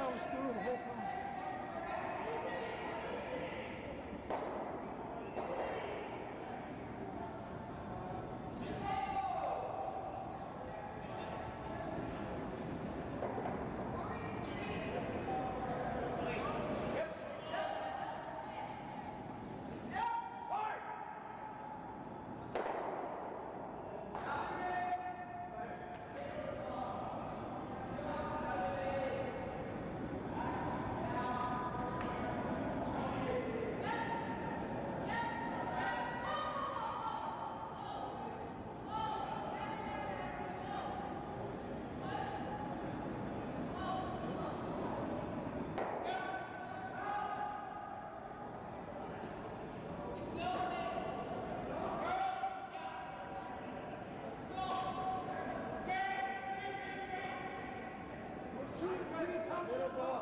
I was doing, hoping Beautiful.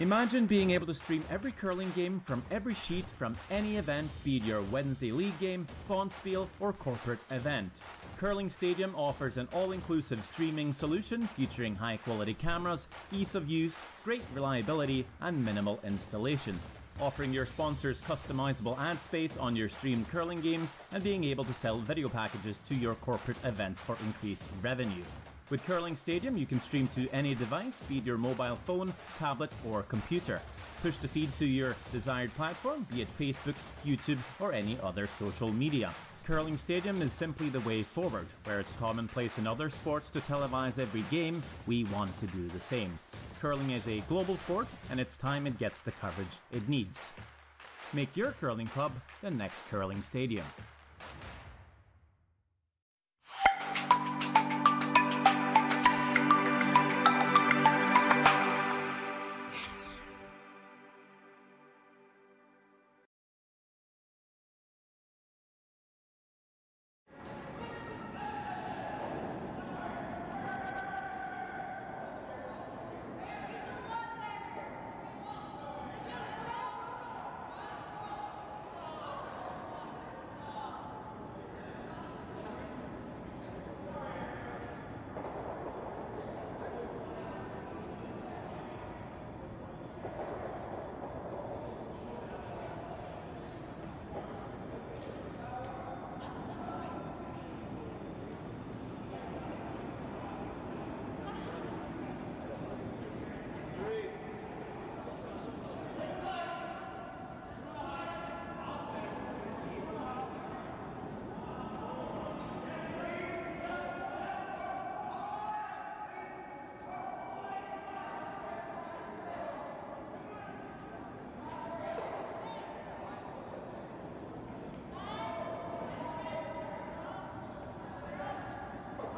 Imagine being able to stream every curling game from every sheet from any event, be it your Wednesday league game, Bonspiel, or corporate event. Curling Stadium offers an all inclusive streaming solution featuring high quality cameras, ease of use, great reliability, and minimal installation. Offering your sponsors customizable ad space on your streamed curling games and being able to sell video packages to your corporate events for increased revenue. With Curling Stadium, you can stream to any device, be it your mobile phone, tablet, or computer. Push the feed to your desired platform, be it Facebook, YouTube, or any other social media. Curling Stadium is simply the way forward. Where it's commonplace in other sports to televise every game, we want to do the same. Curling is a global sport, and it's time it gets the coverage it needs. Make your curling club the next Curling Stadium.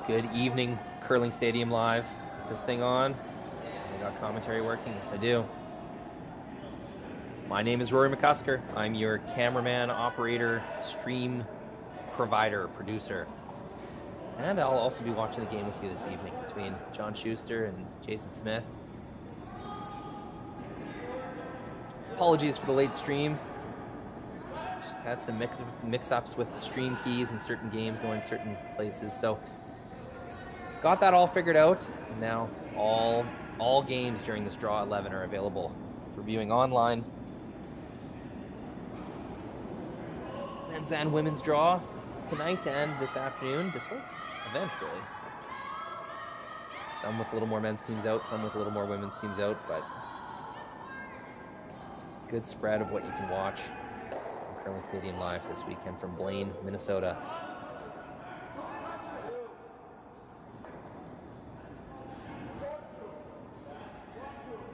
Good evening, Curling Stadium Live. Is this thing on? I got commentary working? Yes, I do. My name is Rory McCusker. I'm your cameraman, operator, stream provider, producer. And I'll also be watching the game with you this evening between John Shuster and Jason Smith. Apologies for the late stream. Just had some mix, mix ups with stream keys and certain games going certain places. So got that all figured out. Now all all games during this draw 11 are available for viewing online. Men's and women's draw tonight and this afternoon. This whole event really. Some with a little more men's teams out, some with a little more women's teams out, but good spread of what you can watch Curling Stadium Live this weekend from Blaine, Minnesota.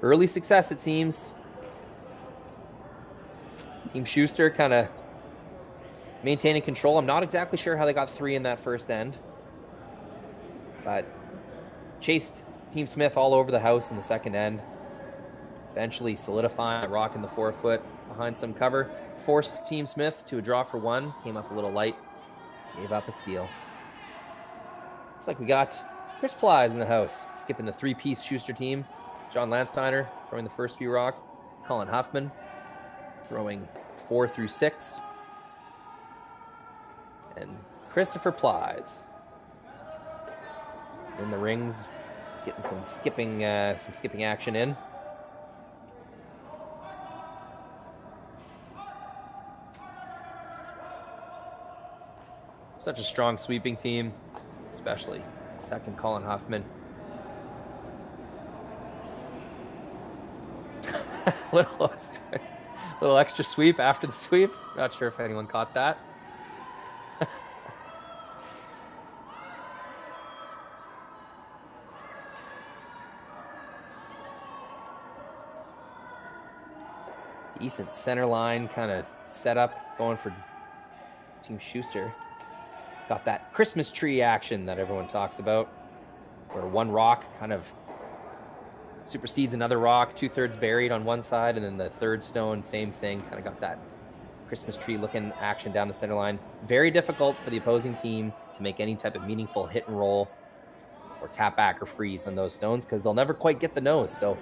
Early success, it seems. Team Shuster kind of maintaining control. I'm not exactly sure how they got three in that first end, but chased Team Smith all over the house in the second end. Eventually solidifying, rocking the forefoot behind some cover. Forced Team Smith to a draw for one. Came up a little light. Gave up a steal. Looks like we got Chris Plys in the house, skipping the three-piece Shuster team. John Landsteiner throwing the first few rocks. Colin Hufman throwing four through six. And Christopher Plys in the rings, getting some skipping, uh, some skipping action in. Such a strong sweeping team, especially second Colin Hufman. little, little extra sweep after the sweep. Not sure if anyone caught that. Decent center line kind of set up going for Team Shuster. Got that Christmas tree action that everyone talks about, where one rock kind of supersedes another rock, two thirds buried on one side, and then the third stone, same thing. Kind of got that Christmas tree looking action down the center line. Very difficult for the opposing team to make any type of meaningful hit and roll or tap back or freeze on those stones because they'll never quite get the nose. So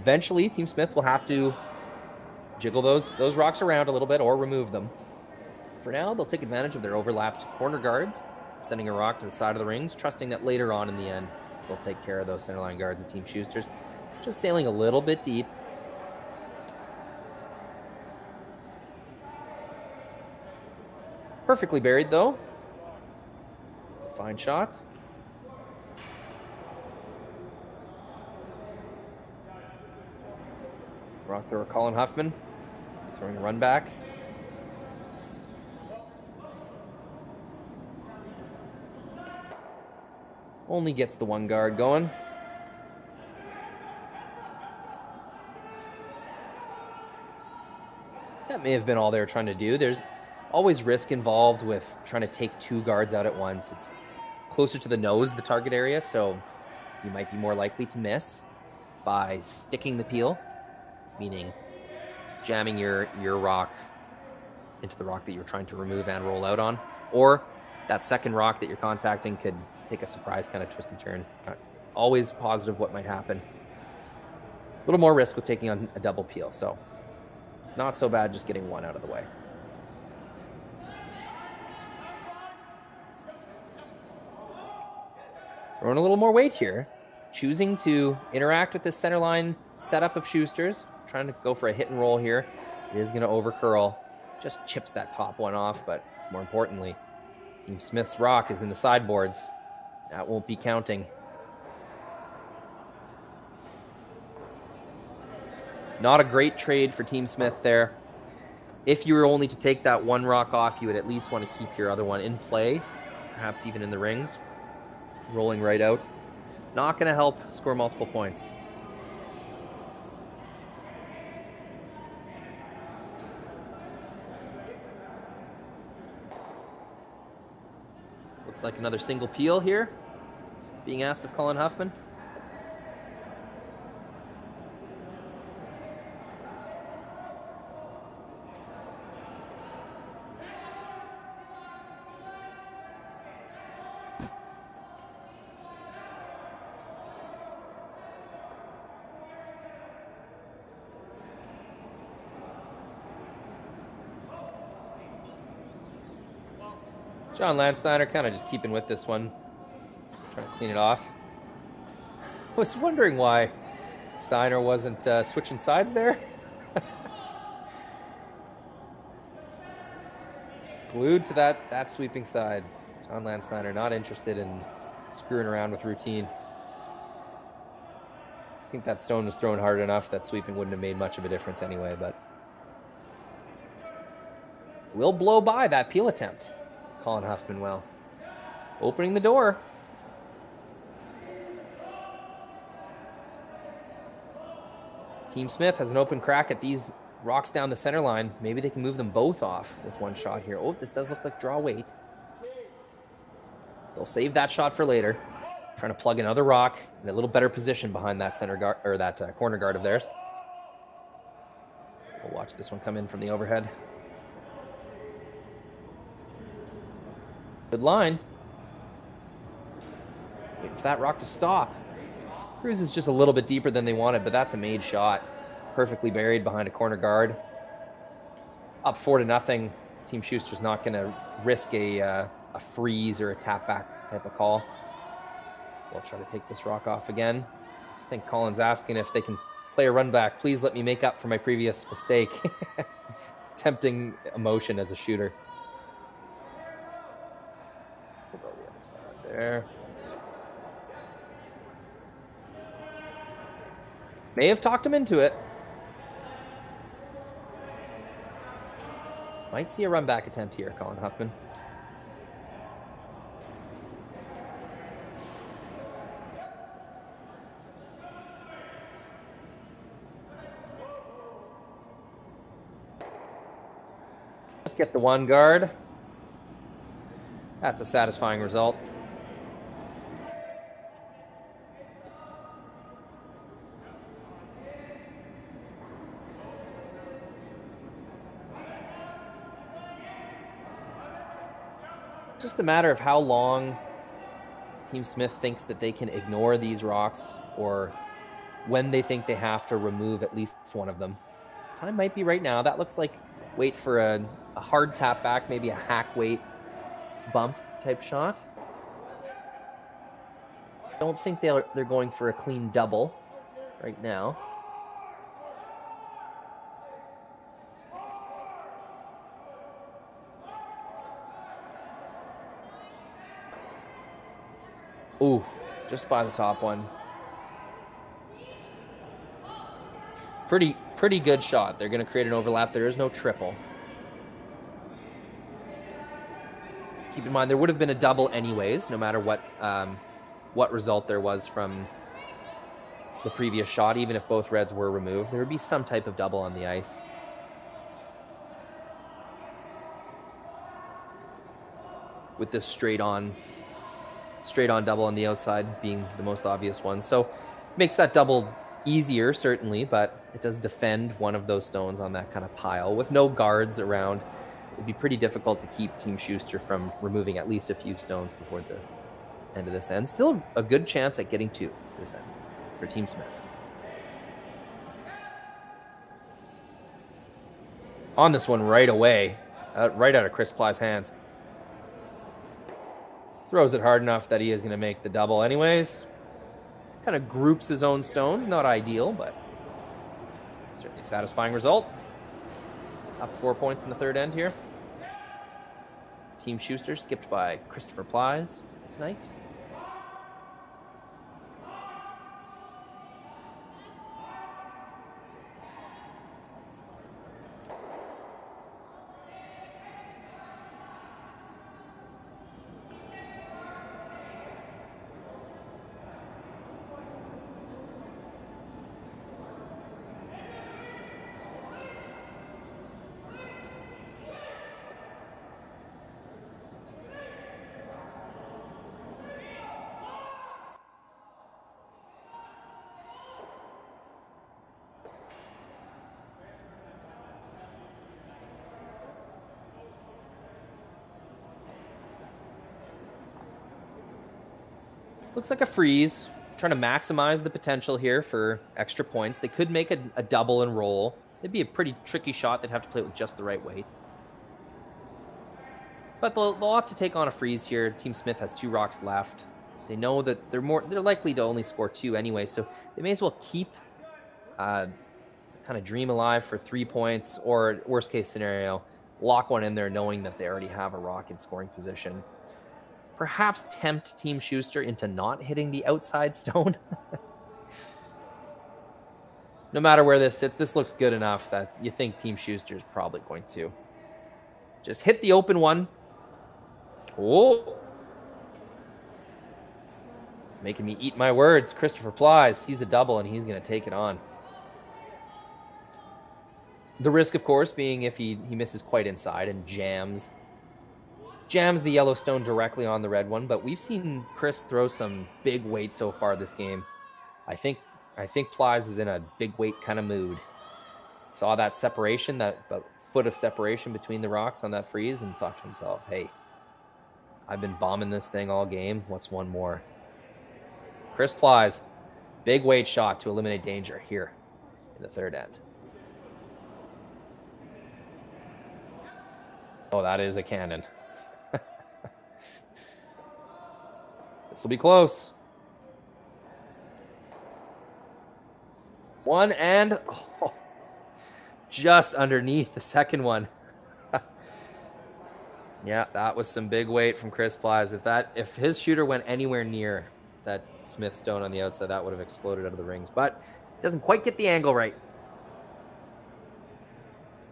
eventually, Team Smith will have to jiggle those those rocks around a little bit or remove them. For now, they'll take advantage of their overlapped corner guards, sending a rock to the side of the rings, trusting that later on in the end, they'll take care of those centerline guards of Team Shusters. Just sailing a little bit deep. Perfectly buried, though. It's a fine shot. Rock thrower Colin Hufman throwing a run back. Only gets the one guard going. That may have been all they were trying to do. There's always risk involved with trying to take two guards out at once. It's closer to the nose, the target area, so you might be more likely to miss by sticking the peel, meaning jamming your, your rock into the rock that you're trying to remove and roll out on. Or that second rock that you're contacting could take a surprise kind of twist and turn. Always positive what might happen. A little more risk with taking on a double peel, so not so bad just getting one out of the way. Throwing a little more weight here. Choosing to interact with this center line setup of Shuster's. Trying to go for a hit and roll here. It is going to overcurl. Just chips that top one off, but more importantly, Team Smith's rock is in the sideboards. That won't be counting. Not a great trade for Team Smith there. If you were only to take that one rock off, you would at least want to keep your other one in play, perhaps even in the rings. Rolling right out. Not going to help score multiple points. Looks like another single peel here. Being asked of Colin Hufman. John Landsteiner kind of just keeping with this one, trying to clean it off. I was wondering why Steiner wasn't uh, switching sides there. Glued to that, that sweeping side. John Landsteiner not interested in screwing around with routine. I think that stone was thrown hard enough that sweeping wouldn't have made much of a difference anyway, but will blow by that peel attempt. Colin Hufman well. Opening the door. Team Smith has an open crack at these rocks down the center line. Maybe they can move them both off with one shot here. Oh, this does look like draw weight. They'll save that shot for later. Trying to plug another rock in a little better position behind that center guard or that uh, corner guard of theirs. We'll watch this one come in from the overhead. Good line. Waiting for that rock to stop. Cruz is just a little bit deeper than they wanted, but that's a made shot. Perfectly buried behind a corner guard. Up four to nothing. Team Shuster's not going to risk a, uh, a freeze or a tap back type of call. They'll try to take this rock off again. I think Colin's asking if they can play a run back. Please let me make up for my previous mistake. Tempting emotion as a shooter. There. May have talked him into it. Might see a run back attempt here, Colin Hufman. Let's get the one guard. That's a satisfying result. A matter of how long Team Smith thinks that they can ignore these rocks or when they think they have to remove at least one of them. Time might be right now. That looks like wait for a, a hard tap back, maybe a hack weight bump type shot. Don't think they're they're going for a clean double right now. Ooh, just by the top one. Pretty pretty good shot. They're going to create an overlap. There is no triple. Keep in mind there would have been a double anyways, no matter what um, what result there was from the previous shot, even if both reds were removed. There would be some type of double on the ice. With this straight on straight on double on the outside being the most obvious one. So makes that double easier, certainly, but it does defend one of those stones on that kind of pile. With no guards around, it'd be pretty difficult to keep Team Shuster from removing at least a few stones before the end of this end. Still a good chance at getting two this end for Team Smith. On this one right away, uh, right out of Chris Plys' hands. Throws it hard enough that he is going to make the double anyways. Kind of groups his own stones. Not ideal, but certainly satisfying result. Up four points in the third end here. Team Shuster skipped by Christopher Plys tonight. Looks like a freeze. Trying to maximize the potential here for extra points. They could make a, a double and roll. It'd be a pretty tricky shot. They'd have to play it with just the right weight. But they'll, they'll opt to take on a freeze here. Team Smith has two rocks left. They know that they're more they're likely to only score two anyway, so they may as well keep uh, kind of dream alive for three points, or worst case scenario, lock one in there knowing that they already have a rock in scoring position perhaps tempt Team Shuster into not hitting the outside stone. no matter where this sits, this looks good enough that you think Team Shuster is probably going to just hit the open one. Oh. Making me eat my words. Christopher Plys sees a double and he's going to take it on. The risk, of course, being if he, he misses quite inside and jams jams the Yellowstone directly on the red one, but we've seen Chris throw some big weight so far this game. I think I think Plys is in a big weight kind of mood. Saw that separation, that foot of separation between the rocks on that freeze, and thought to himself, "Hey, I've been bombing this thing all game. What's one more?" Chris Plys, big weight shot to eliminate danger here in the third end. Oh, that is a cannon. This will be close. One and oh, just underneath the second one. yeah, that was some big weight from Chris Plys. If that if his shooter went anywhere near that Smith stone on the outside, that would have exploded out of the rings. But doesn't quite get the angle right.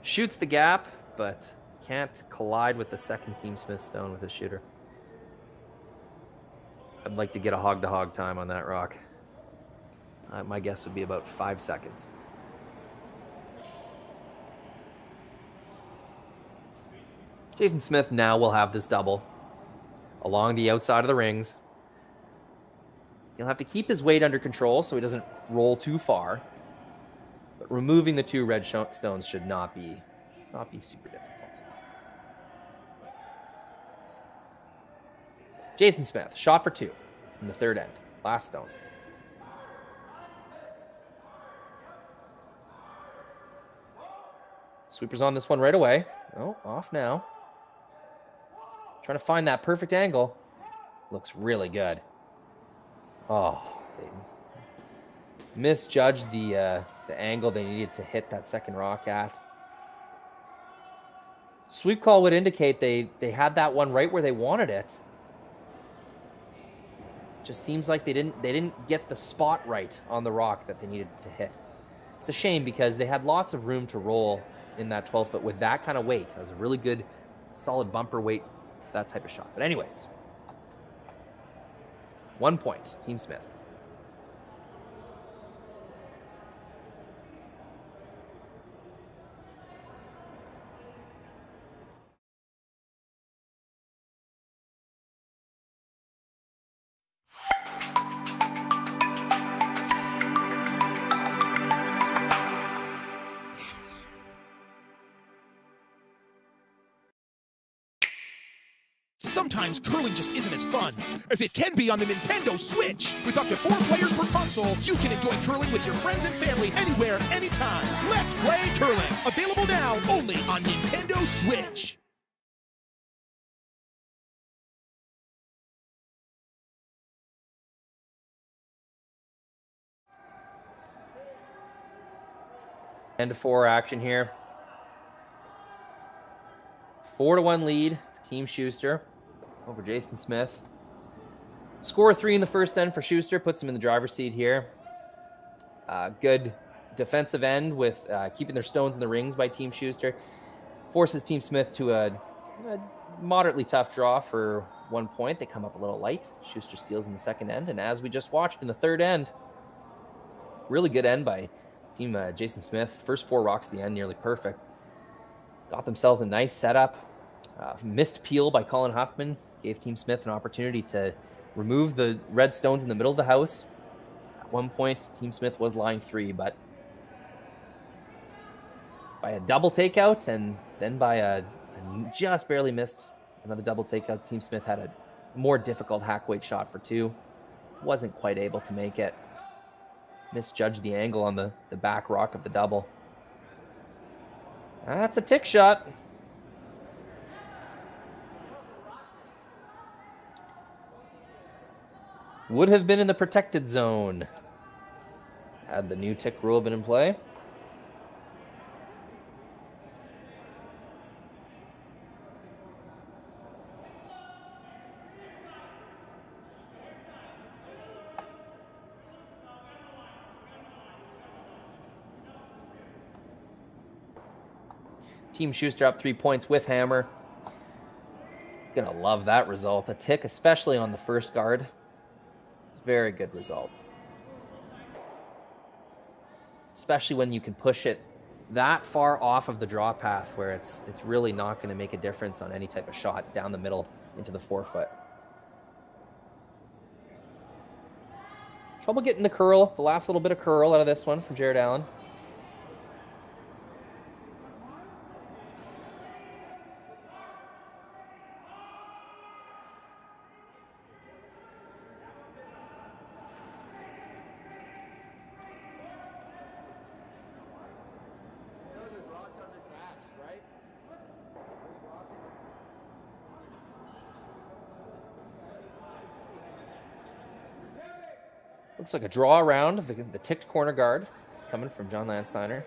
Shoots the gap, but can't collide with the second team Smith stone with his shooter. I'd like to get a hog to hog time on that rock. Uh, my guess would be about five seconds. Jason Smith now will have this double along the outside of the rings. He'll have to keep his weight under control so he doesn't roll too far. But removing the two red stones should not be not be super difficult. Jason Smith shot for two in the third end. Last stone. Sweeper's on this one right away. Oh, off now. Trying to find that perfect angle. Looks really good. Oh, they misjudged the uh, the angle they needed to hit that second rock at. Sweep call would indicate they they had that one right where they wanted it. Just seems like they didn't they didn't get the spot right on the rock that they needed to hit. It's a shame because they had lots of room to roll in that 12 foot with that kind of weight. That was a really good, solid bumper weight for that type of shot. But anyways, one point, Team Smith. Fun as it can be on the Nintendo Switch. With up to four players per console, you can enjoy curling with your friends and family anywhere, anytime. Let's play curling. Available now only on Nintendo Switch. End of four action here. Four to one lead, Team Shuster over Jason Smith. Score three in the first end for Shuster puts him in the driver's seat here. Uh, good defensive end with uh, keeping their stones in the rings by Team Shuster. Forces Team Smith to a, a moderately tough draw for one point. They come up a little light. Shuster steals in the second end. And as we just watched in the third end, really good end by Team uh, Jason Smith. First four rocks the end, nearly perfect. Got themselves a nice setup. Uh, missed peel by Colin Hufman gave Team Smith an opportunity to remove the red stones in the middle of the house. At one point, Team Smith was lying three, but by a double takeout and then by a, a just barely missed another double takeout, Team Smith had a more difficult hack weight shot for two. Wasn't quite able to make it. Misjudged the angle on the, the back rock of the double. That's a tick shot. Would have been in the protected zone had the new tick rule been in play. Team Shuster up three points with Hammer. Gonna love that result. A tick, especially on the first guard. Very good result. Especially when you can push it that far off of the draw path where it's it's really not going to make a difference on any type of shot down the middle into the forefoot. Trouble getting the curl, the last little bit of curl out of this one from Jared Allen. Looks like a draw around the, the ticked corner guard. It's coming from John Landsteiner.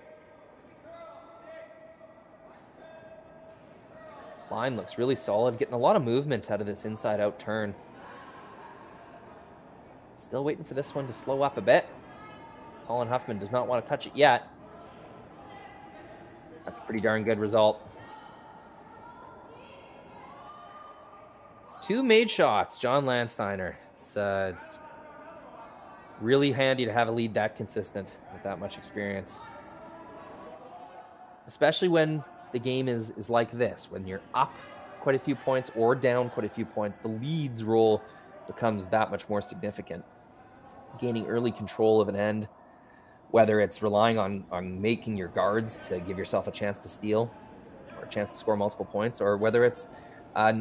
Line looks really solid, getting a lot of movement out of this inside out turn. Still waiting for this one to slow up a bit. Colin Hufman does not want to touch it yet. That's a pretty darn good result. Two made shots, John Landsteiner. It's, uh, it's really handy to have a lead that consistent with that much experience. Especially when the game is, is like this, when you're up quite a few points or down quite a few points, the leads role becomes that much more significant. Gaining early control of an end, whether it's relying on, on making your guards to give yourself a chance to steal or a chance to score multiple points, or whether it's uh,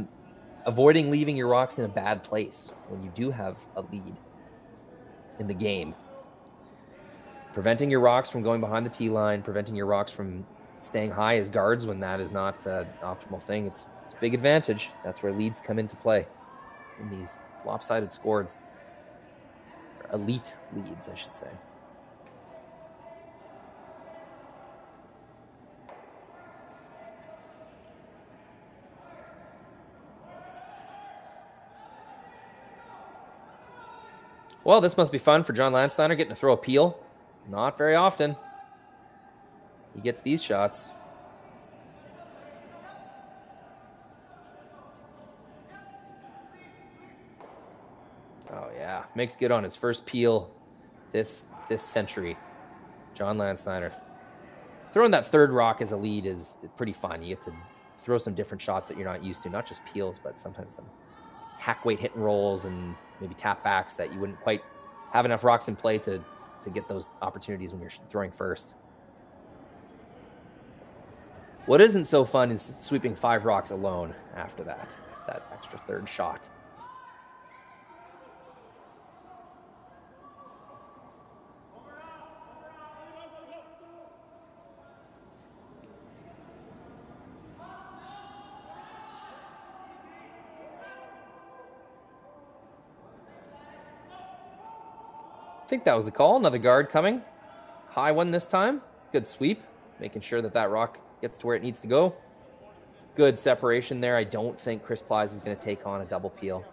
avoiding leaving your rocks in a bad place when you do have a lead in the game. Preventing your rocks from going behind the tee line, preventing your rocks from staying high as guards when that is not uh, an optimal thing. It's, it's a big advantage. That's where leads come into play in these lopsided scores. Elite leads, I should say. Well, this must be fun for John Landsteiner getting to throw a peel. Not very often. He gets these shots. Oh yeah, makes good on his first peel this this century. John Landsteiner. Throwing that third rock as a lead is pretty fun. You get to throw some different shots that you're not used to, not just peels, but sometimes some hack weight hit and rolls and maybe tap backs that you wouldn't quite have enough rocks in play to to get those opportunities when you're throwing first. What isn't so fun is sweeping five rocks alone after that, that extra third shot. Think that was the call. Another guard coming. High one this time. Good sweep, making sure that that rock gets to where it needs to go. Good separation there. I don't think Chris Plys is going to take on a double peel.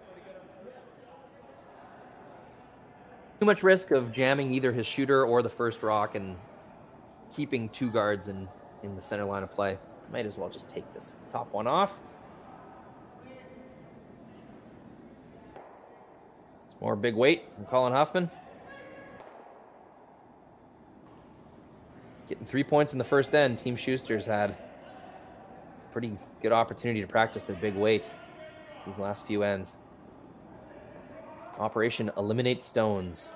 Too much risk of jamming either his shooter or the first rock and keeping two guards in, in the center line of play. Might as well just take this top one off. Some more big weight from Colin Hufman. Getting three points in the first end. Team Shuster's had pretty good opportunity to practice their big weight these last few ends. Operation Eliminate Stones.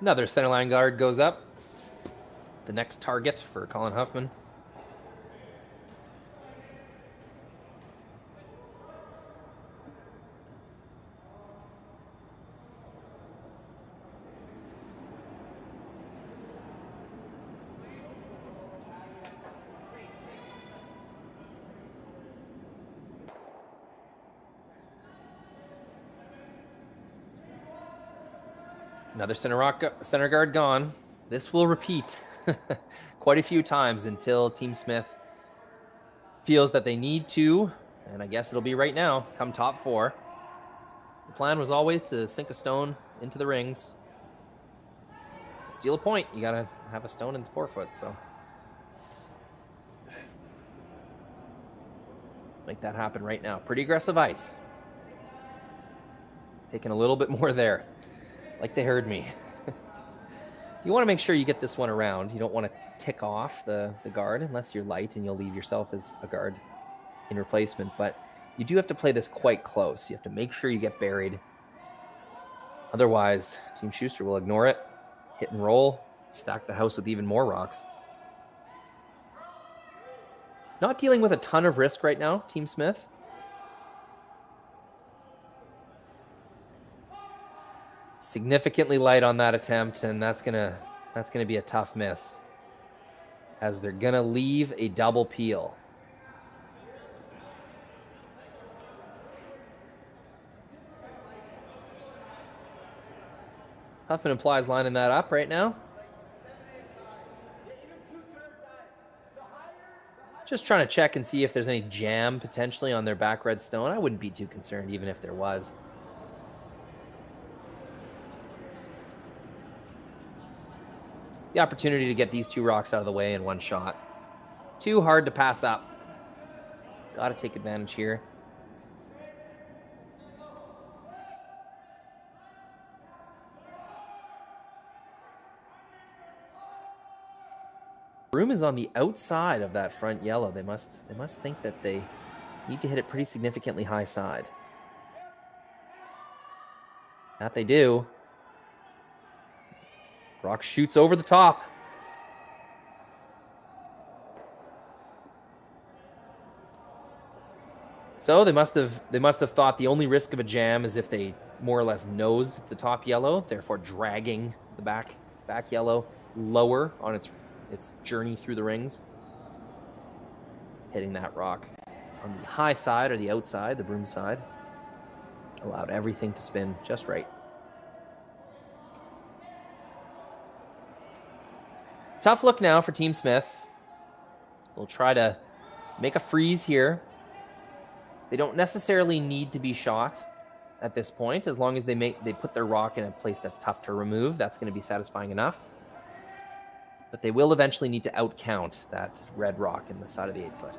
Another center line guard goes up. The next target for Colin Hufman. Another center rock, center guard gone. This will repeat quite a few times until Team Smith feels that they need to, and I guess it'll be right now, come top four. The plan was always to sink a stone into the rings. To steal a point, you gotta have a stone in the forefoot, so. Make that happen right now. Pretty aggressive ice. Taking a little bit more there like they heard me. you want to make sure you get this one around. You don't want to tick off the, the guard unless you're light and you'll leave yourself as a guard in replacement. But you do have to play this quite close. You have to make sure you get buried. Otherwise, Team Shuster will ignore it, hit and roll, stack the house with even more rocks. Not dealing with a ton of risk right now, Team Smith. Significantly light on that attempt, and that's gonna that's gonna be a tough miss. As they're gonna leave a double peel. Hufman implies lining that up right now. Just trying to check and see if there's any jam potentially on their back red stone. I wouldn't be too concerned even if there was. The opportunity to get these two rocks out of the way in one shot. Too hard to pass up. Got to take advantage here. Room is on the outside of that front yellow. They must they must think that they need to hit it pretty significantly high side. That they do. Rock shoots over the top. So they must have they must have thought the only risk of a jam is if they more or less nosed the top yellow, therefore dragging the back back yellow lower on its its journey through the rings. Hitting that rock on the high side or the outside, the broom side, allowed everything to spin just right. Tough look now for Team Smith. They'll try to make a freeze here. They don't necessarily need to be shot at this point. As long as they make they put their rock in a place that's tough to remove, that's going to be satisfying enough. But they will eventually need to outcount that red rock in the side of the eight foot.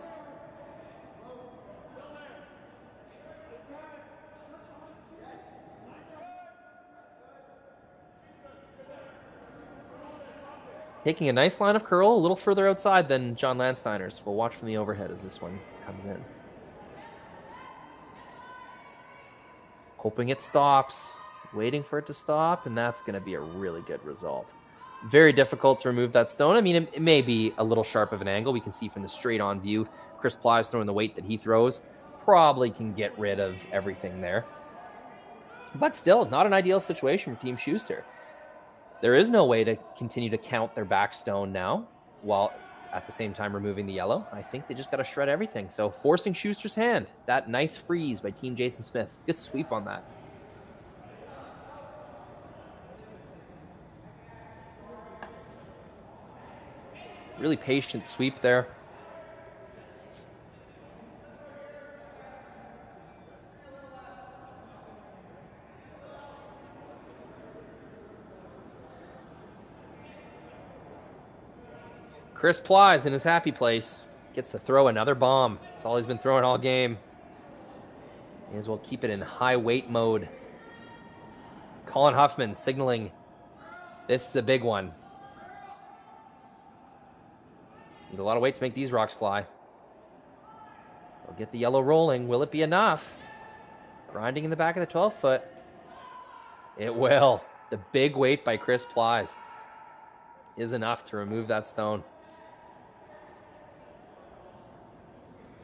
Taking a nice line of curl, a little further outside than John Landsteiner's. We'll watch from the overhead as this one comes in. hoping it stops, waiting for it to stop, and that's going to be a really good result. Very difficult to remove that stone. I mean, it, it, may be a little sharp of an angle. We can see from the straight on view, Chris Plys throwing the weight that he throws probably can get rid of everything there. But still, not an ideal situation for Team Shuster. There is no way to continue to count their backstone now while at the same time removing the yellow. I think they just got to shred everything. So forcing Shuster's hand. That nice freeze by Team Jason Smith. Good sweep on that. Really patient sweep there. Chris Plys in his happy place gets to throw another bomb. That's all he's been throwing all game. May as well keep it in high weight mode. Colin Hufman signaling this is a big one. Need a lot of weight to make these rocks fly. They'll get the yellow rolling. Will it be enough? Grinding in the back of the 12 foot. It will. The big weight by Chris Plys is enough to remove that stone.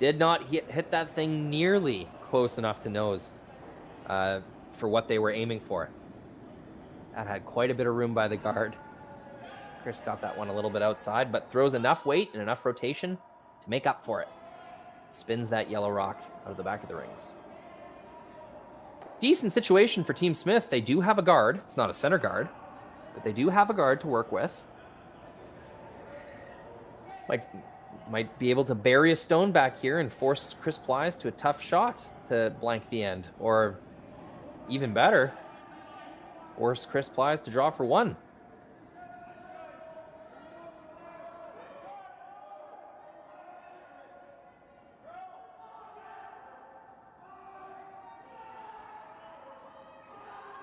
Did not hit, hit that thing nearly close enough to nose uh, for what they were aiming for. That had quite a bit of room by the guard. Chris got that one a little bit outside, but throws enough weight and enough rotation to make up for it. Spins that yellow rock out of the back of the rings. Decent situation for Team Smith. They do have a guard. It's not a center guard, but they do have a guard to work with. Like might be able to bury a stone back here and force Chris Plys to a tough shot to blank the end. Or even better, force Chris Plys to draw for one.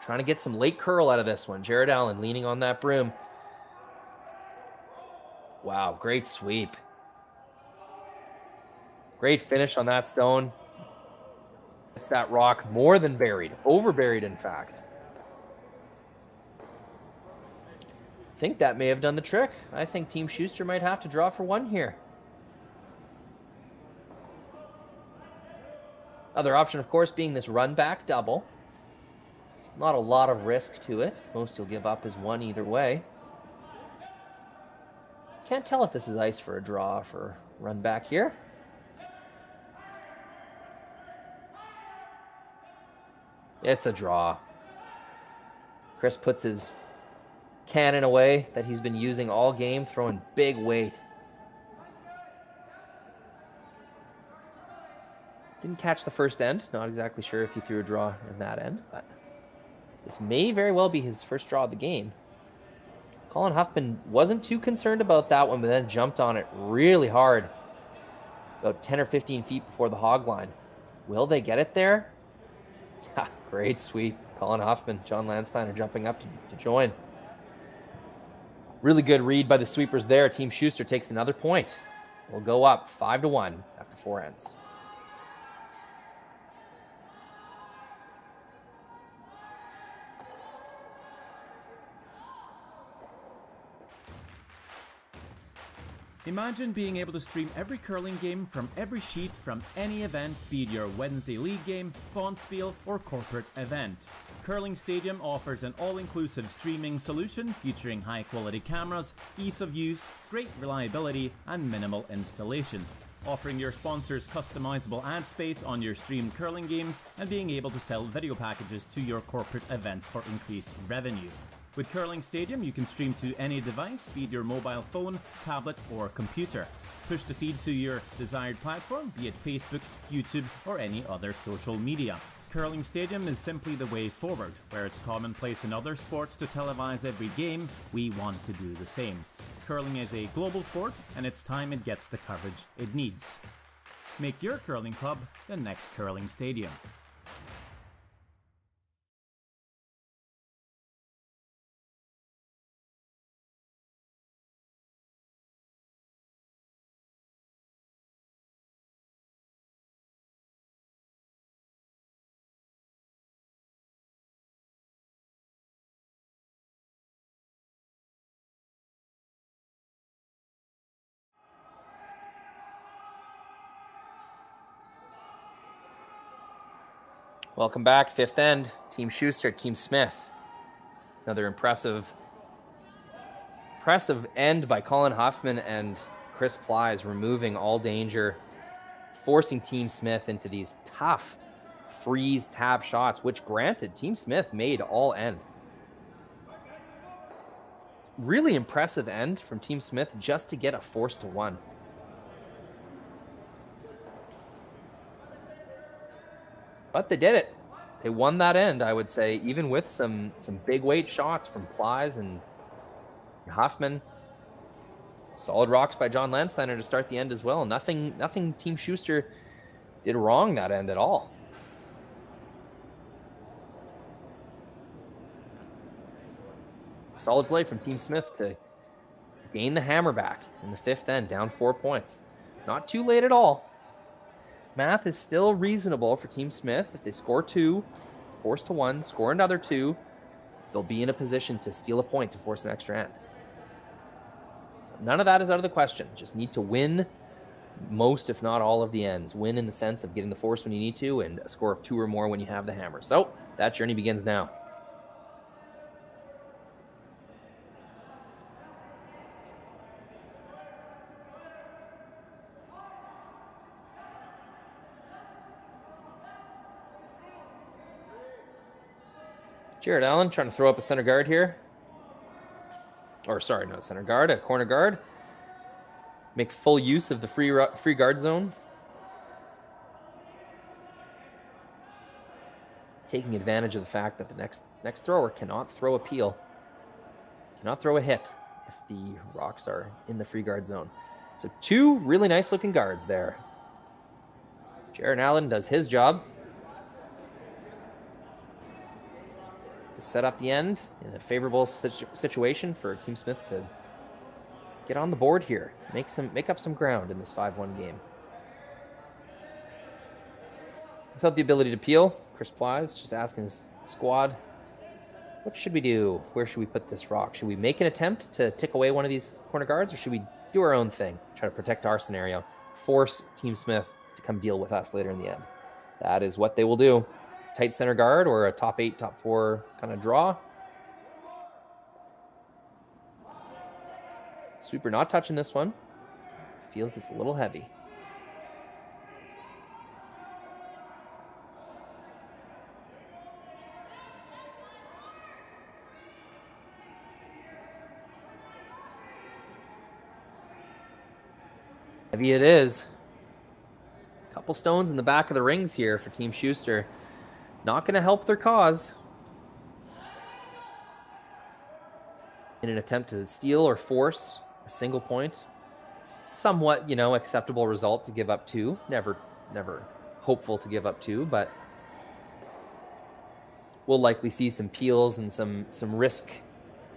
Trying to get some late curl out of this one. Jared Allen leaning on that broom. Wow, great sweep. Great finish on that stone. It's that rock more than buried, over buried, in fact. I think that may have done the trick. I think Team Shuster might have to draw for one here. Other option, of course, being this run back double. Not a lot of risk to it. Most you'll give up is one either way. Can't tell if this is ice for a draw for run back here. It's a draw. Chris puts his cannon away that he's been using all game, throwing big weight. Didn't catch the first end. Not exactly sure if he threw a draw in that end, but this may very well be his first draw of the game. Colin Hufman wasn't too concerned about that one, but then jumped on it really hard, about 10 or 15 feet before the hog line. Will they get it there? Great sweep. Colin Hufman, John Landsteiner jumping up to, to join. Really good read by the sweepers there. Team Shuster takes another point. We'll go up five to one after four ends. Imagine being able to stream every curling game from every sheet from any event, be it your Wednesday league game, Bonspiel, or corporate event. Curling Stadium offers an all-inclusive streaming solution featuring high-quality cameras, ease of use, great reliability, and minimal installation. Offering your sponsors customizable ad space on your streamed curling games and being able to sell video packages to your corporate events for increased revenue. With Curling Stadium, you can stream to any device, be it your mobile phone, tablet, or computer. Push the feed to your desired platform, be it Facebook, YouTube, or any other social media. Curling Stadium is simply the way forward. Where it's commonplace in other sports to televise every game, we want to do the same. Curling is a global sport, and it's time it gets the coverage it needs. Make your curling club the next Curling Stadium. Welcome back, fifth end. Team Shuster, Team Smith. Another impressive, impressive end by Colin Hufman and Chris Plys, removing all danger, forcing Team Smith into these tough freeze tab shots, which granted, Team Smith made all end. Really impressive end from Team Smith just to get a force to one. But they did it. They won that end, I would say, even with some some big weight shots from Plys and Hufman. Solid rocks by John Landsteiner to start the end as well. Nothing nothing Team Shuster did wrong that end at all. Solid play from Team Smith to gain the hammer back in the fifth end, down four points. Not too late at all math is still reasonable for Team Smith. If they score two, force to one, score another two, they'll be in a position to steal a point to force an extra end. So none of that is out of the question. Just need to win most, if not all, of the ends. Win in the sense of getting the force when you need to, and a score of two or more when you have the hammer. So that journey begins now. Jared Allen trying to throw up a center guard here. Or sorry, not a center guard, a corner guard. Make full use of the free free guard zone. Taking advantage of the fact that the next next thrower cannot throw a peel, cannot throw a hit if the rocks are in the free guard zone. So two really nice looking guards there. Jared Allen does his job. To set up the end in a favorable situ situation for Team Smith to get on the board here, make some make up some ground in this 5-1 game. Without the ability to peel, Chris Plys just asking his squad, what should we do? Where should we put this rock? Should we make an attempt to tick away one of these corner guards, or should we do our own thing, try to protect our scenario, force Team Smith to come deal with us later in the end? That is what they will do tight center guard or a top eight, top four kind of draw. Sweeper not touching this one. Feels it's a little heavy. Heavy it is. Couple stones in the back of the rings here for Team Shuster. Not going to help their cause. in an attempt to steal or force a single point. Somewhat, you know, acceptable result to give up two. Never, never hopeful to give up two, but we'll likely see some peels and some some risk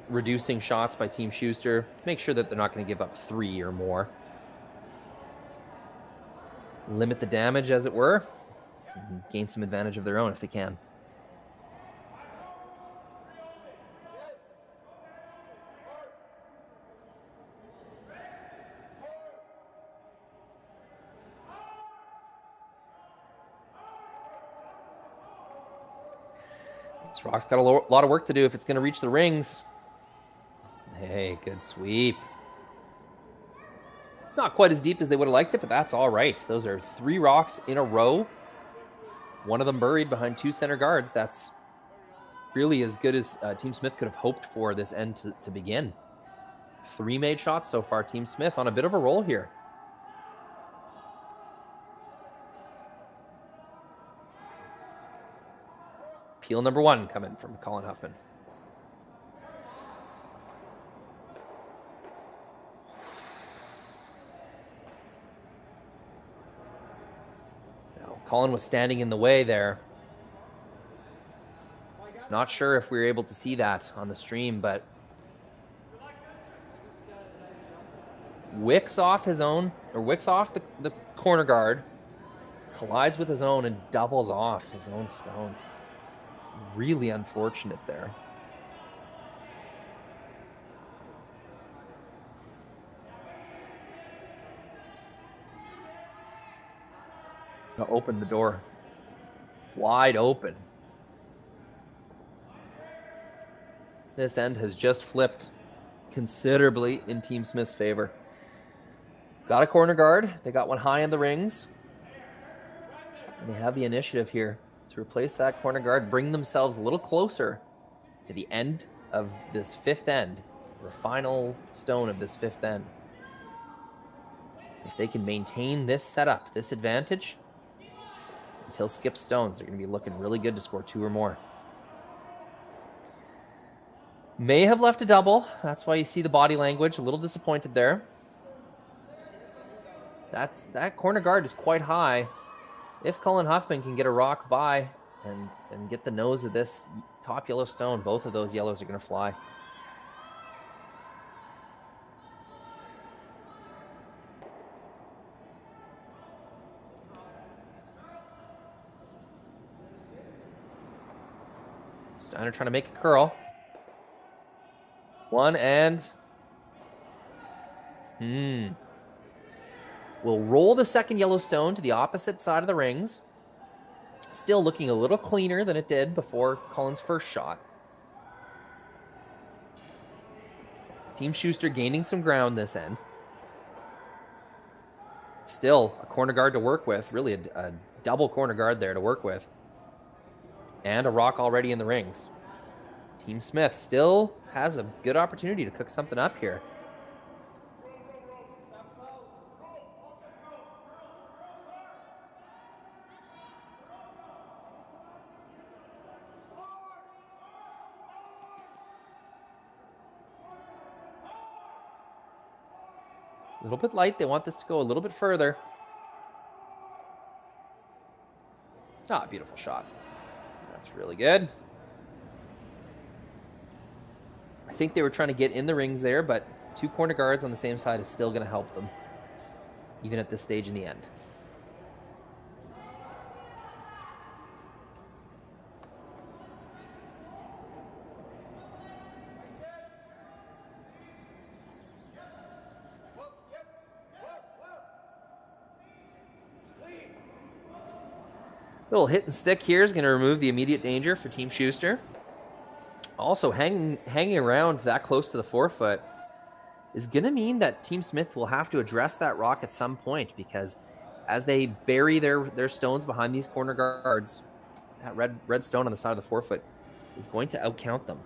reducing shots by Team Shuster. Make sure that they're not going to give up three or more. Limit the damage, as it were. Gain some advantage of their own if they can. This rock's got a lo- lot of work to do if it's going to reach the rings. Hey, good sweep. Not quite as deep as they would have liked it, but that's all right. Those are three rocks in a row. One of them buried behind two center guards. That's really as good as uh, Team Smith could have hoped for this end to, to begin. Three made shots so far. Team Smith on a bit of a roll here. Peel number one coming from Colin Hufman. Colin was standing in the way there. Not sure if we were able to see that on the stream, but wicks off his own, or wicks off the, the corner guard, collides with his own, and doubles off his own stones. Really unfortunate there. Gonna open the door wide open. This end has just flipped considerably in Team Smith's favor. Got a corner guard. They got one high in the rings. And they have the initiative here to replace that corner guard, bring themselves a little closer to the end of this fifth end, the final stone of this fifth end. If they can maintain this setup, this advantage, until skip stones, they're going to be looking really good to score two or more. May have left a double. That's why you see the body language. A little disappointed there. That's that corner guard is quite high. If Colin Hufman can get a rock by and and get the nose of this top yellow stone, both of those yellows are going to fly. Steiner trying to make a curl. One and. Hmm. We'll roll the second yellow stone to the opposite side of the rings. Still looking a little cleaner than it did before Colin's first shot. Team Shuster gaining some ground this end. Still a corner guard to work with, really a, a double corner guard there to work with. And a rock already in the rings. Team Smith still has a good opportunity to cook something up here. A little bit light. They want this to go a little bit further. Ah, beautiful shot. That's really good. I think they were trying to get in the rings there, but two corner guards on the same side is still going to help them, even at this stage in the end. Little hit and stick here is going to remove the immediate danger for Team Shuster. Also, hanging hanging around that close to the forefoot is going to mean that Team Smith will have to address that rock at some point because as they bury their their stones behind these corner guards, that red red stone on the side of the forefoot is going to outcount them.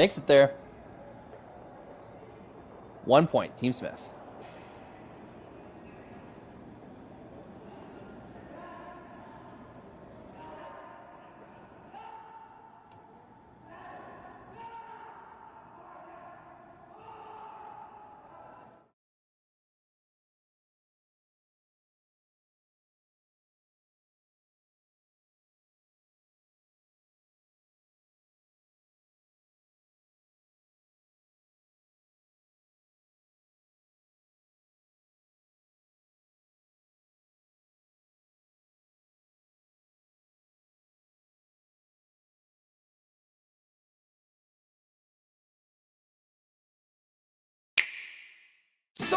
Makes it there. One point, Team Smith.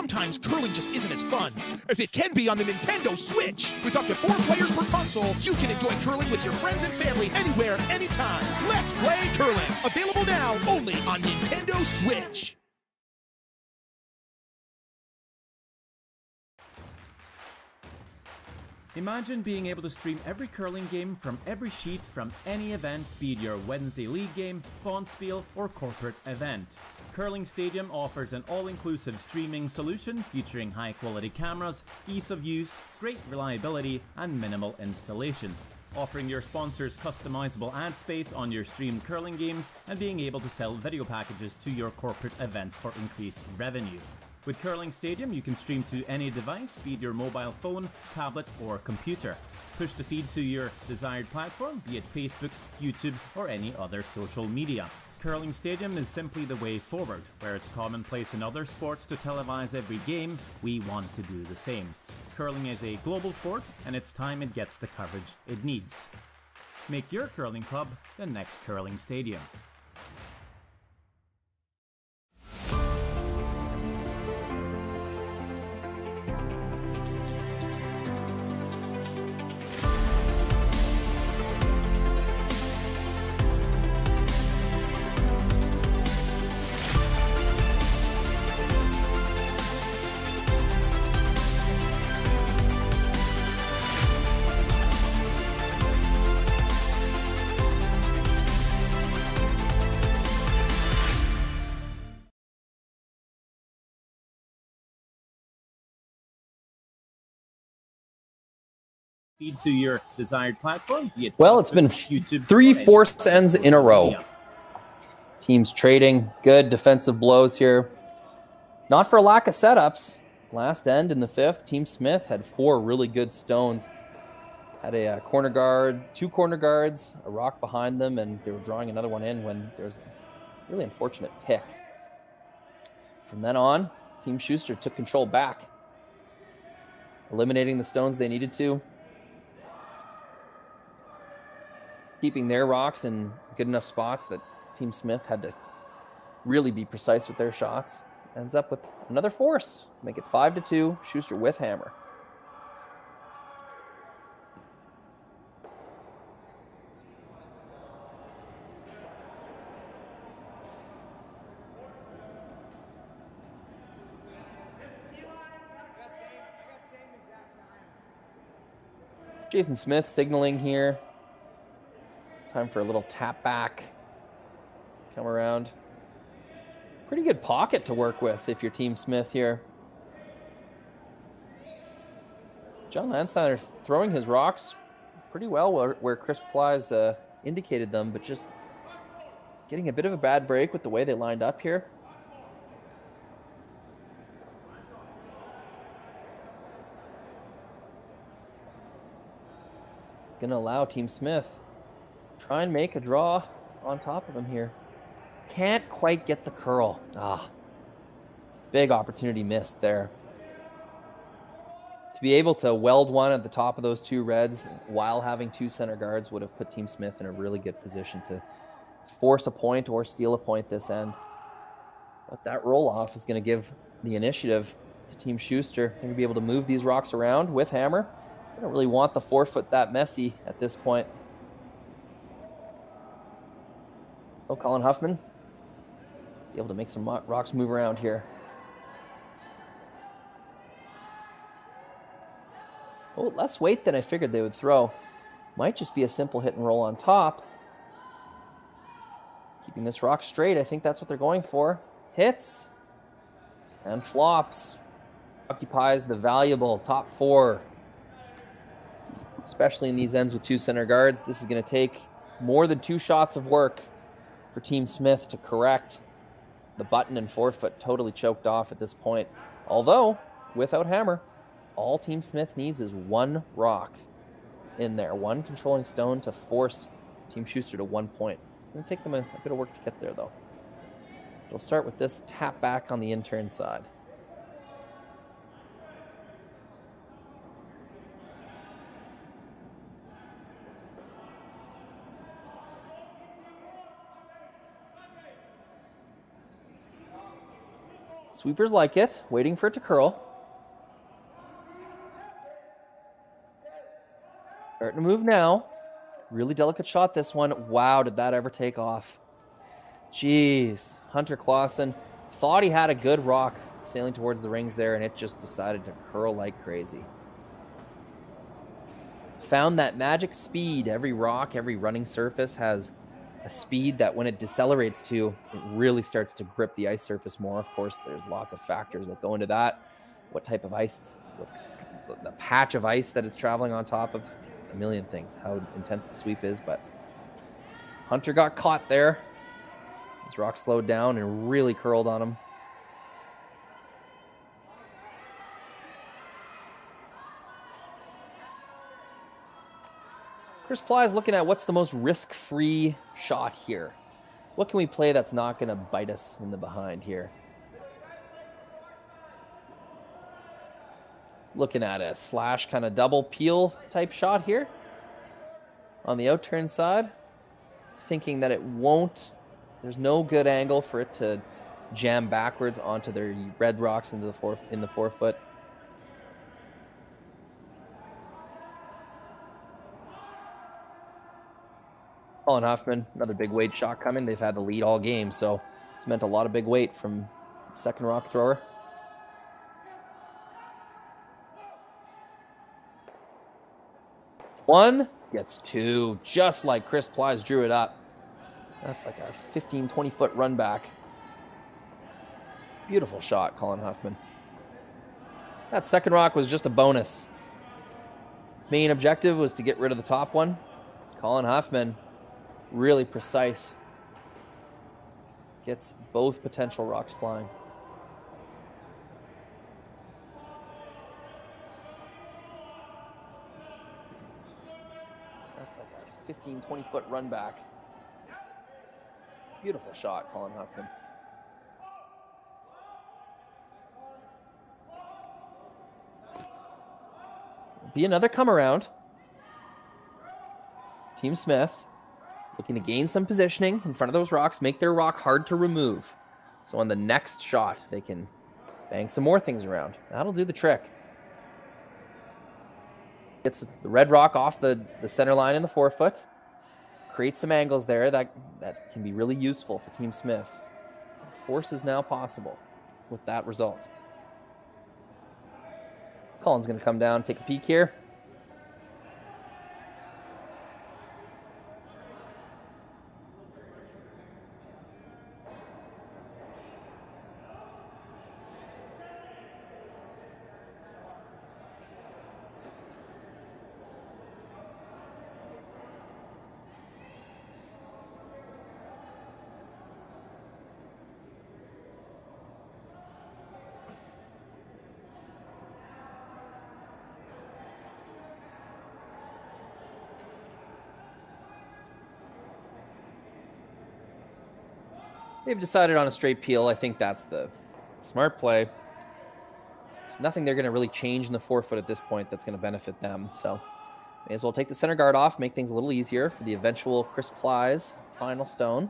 Sometimes curling just isn't as fun as it can be on the Nintendo Switch. With up to four players per console, you can enjoy curling with your friends and family anywhere, anytime. Let's play curling. Available now only on Nintendo Switch. Imagine being able to stream every curling game from every sheet from any event, be it your Wednesday league game, Bonspiel, or corporate event. Curling Stadium offers an all-inclusive streaming solution featuring high-quality cameras, ease of use, great reliability, and minimal installation. Offering your sponsors customizable ad space on your streamed curling games and being able to sell video packages to your corporate events for increased revenue. With Curling Stadium, you can stream to any device, be it your mobile phone, tablet, or computer. Push the feed to your desired platform, be it Facebook, YouTube, or any other social media. Curling Stadium is simply the way forward. Where it's commonplace in other sports to televise every game, we want to do the same. Curling is a global sport, and it's time it gets the coverage it needs. Make your curling club the next Curling Stadium. Feed to your desired platform. It Well, it's been YouTube, three force ends in a row. Teams trading. Good defensive blows here. Not for lack of setups. Last end in the fifth, Team Smith had four really good stones. Had a uh, corner guard, two corner guards, a rock behind them, and they were drawing another one in when there was a really unfortunate pick. From then on, Team Shuster took control back, eliminating the stones they needed to, keeping their rocks in good enough spots that Team Smith had to really be precise with their shots. Ends up with another force. Make it five to two. Shuster with hammer. Jason Smith signaling here. Time for a little tap back. Come around. Pretty good pocket to work with if you're Team Smith here. John Landsteiner throwing his rocks pretty well where, where Chris Plys uh, indicated them, but just getting a bit of a bad break with the way they lined up here. It's going to allow Team Smith try and make a draw on top of him here. Can't quite get the curl. Ah, big opportunity missed there. To be able to weld one at the top of those two reds while having two center guards would have put Team Smith in a really good position to force a point or steal a point this end. But that roll off is going to give the initiative to Team Shuster. They're going to be able to move these rocks around with hammer. They don't really want the four foot that messy at this point. Colin Hufman be able to make some rocks move around here. Oh, less weight than I figured they would throw. Might just be a simple hit and roll on top. Keeping this rock straight, I think that's what they're going for. Hits and flops. Occupies the valuable top four. Especially in these ends with two center guards. This is going to take more than two shots of work for Team Smith to correct the button and four foot totally choked off at this point. Although, without hammer, all Team Smith needs is one rock in there, one controlling stone to force Team Shuster to one point. It's going to take them a, a bit of work to get there, though. We'll start with this tap back on the in-turn side. Sweepers like it, waiting for it to curl. Starting to move now. Really delicate shot this one. Wow, did that ever take off? Jeez. Hunter Clausen thought he had a good rock sailing towards the rings there, and it just decided to curl like crazy. Found that magic speed. Every rock, every running surface has a speed that when it decelerates to, it really starts to grip the ice surface more. Of course, there's lots of factors that go into that. What type of ice, what, the patch of ice that it's traveling on top of, a million things, how intense the sweep is. But Hunter got caught there. His rock slowed down and really curled on him. Chris Ply is looking at what's the most risk-free shot here. What can we play that's not going to bite us in the behind here? Looking at a slash kind of double peel type shot here on the outturn side. Thinking that it won't, there's no good angle for it to jam backwards onto their red rocks into the fourth in the four foot. Colin Hufman, another big weight shot coming. They've had the lead all game, so it's meant a lot of big weight from second rock thrower. One gets two, just like Chris Plys drew it up. That's like a 15, 20 foot run back. Beautiful shot, Colin Hufman. That second rock was just a bonus. Main objective was to get rid of the top one. Colin Hufman really precise. Gets both potential rocks flying. That's like a 15, 20 foot run back. Beautiful shot, Colin Hufman. Be another come around. Team Smith looking to gain some positioning in front of those rocks, make their rock hard to remove. So on the next shot, they can bang some more things around. That'll do the trick. Gets the red rock off the, the center line in the four foot. Create some angles there that, that can be really useful for Team Smith. Force is now possible with that result. Colin's going to come down, take a peek here. They've decided on a straight peel. I think that's the smart play. There's nothing they're going to really change in the four foot at this point that's going to benefit them. So may as well take the center guard off, make things a little easier for the eventual Chris Plys final stone.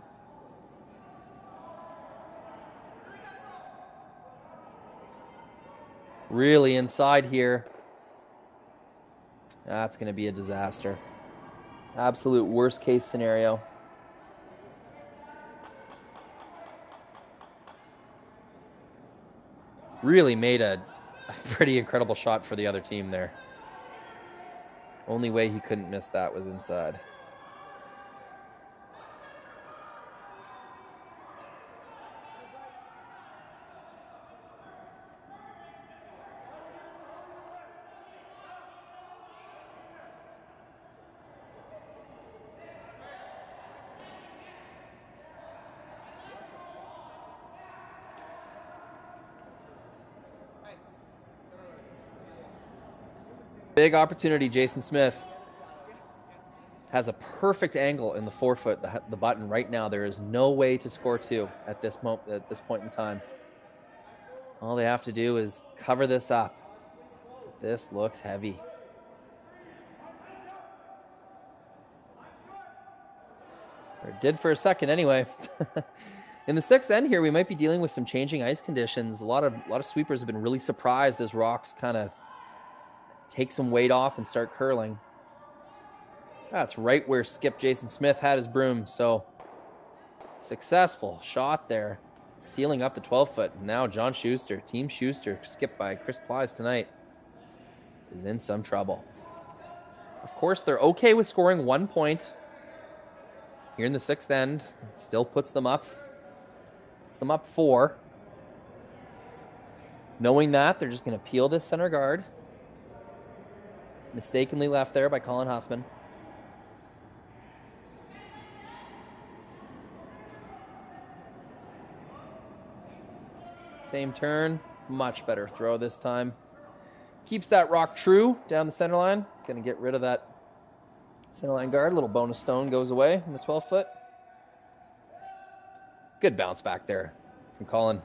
Really inside here. That's going to be a disaster. Absolute worst case scenario. Really made a, a pretty incredible shot for the other team there. Only way he couldn't miss that was inside. Big opportunity. Jason Smith has a perfect angle in the four foot, the, the button right now. There is no way to score two at this moment, at this point in time. All they have to do is cover this up. This looks heavy. Or did for a second anyway. In the sixth end here, we might be dealing with some changing ice conditions. A lot of a lot of sweepers have been really surprised as rocks kind of take some weight off and start curling. That's right where Skip Jason Smith had his broom. So successful shot there, sealing up the 12 foot. Now John Shuster, Team Shuster, skipped by Chris Plys tonight, is in some trouble. Of course, they're okay with scoring one point here in the sixth end. Still puts them up puts them up four. Knowing that, they're just going to peel this center guard. Mistakenly left there by Colin Hufman. Same turn, much better throw this time. Keeps that rock true down the center line. Going to get rid of that center line guard. Little bonus stone goes away in the 12 foot. Good bounce back there from Colin.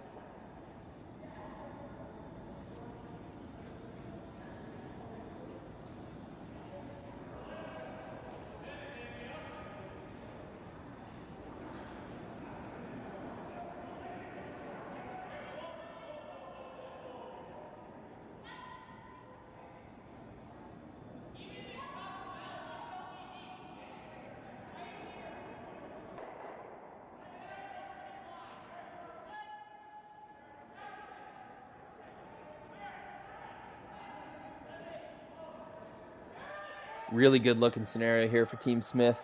Really good looking scenario here for Team Smith.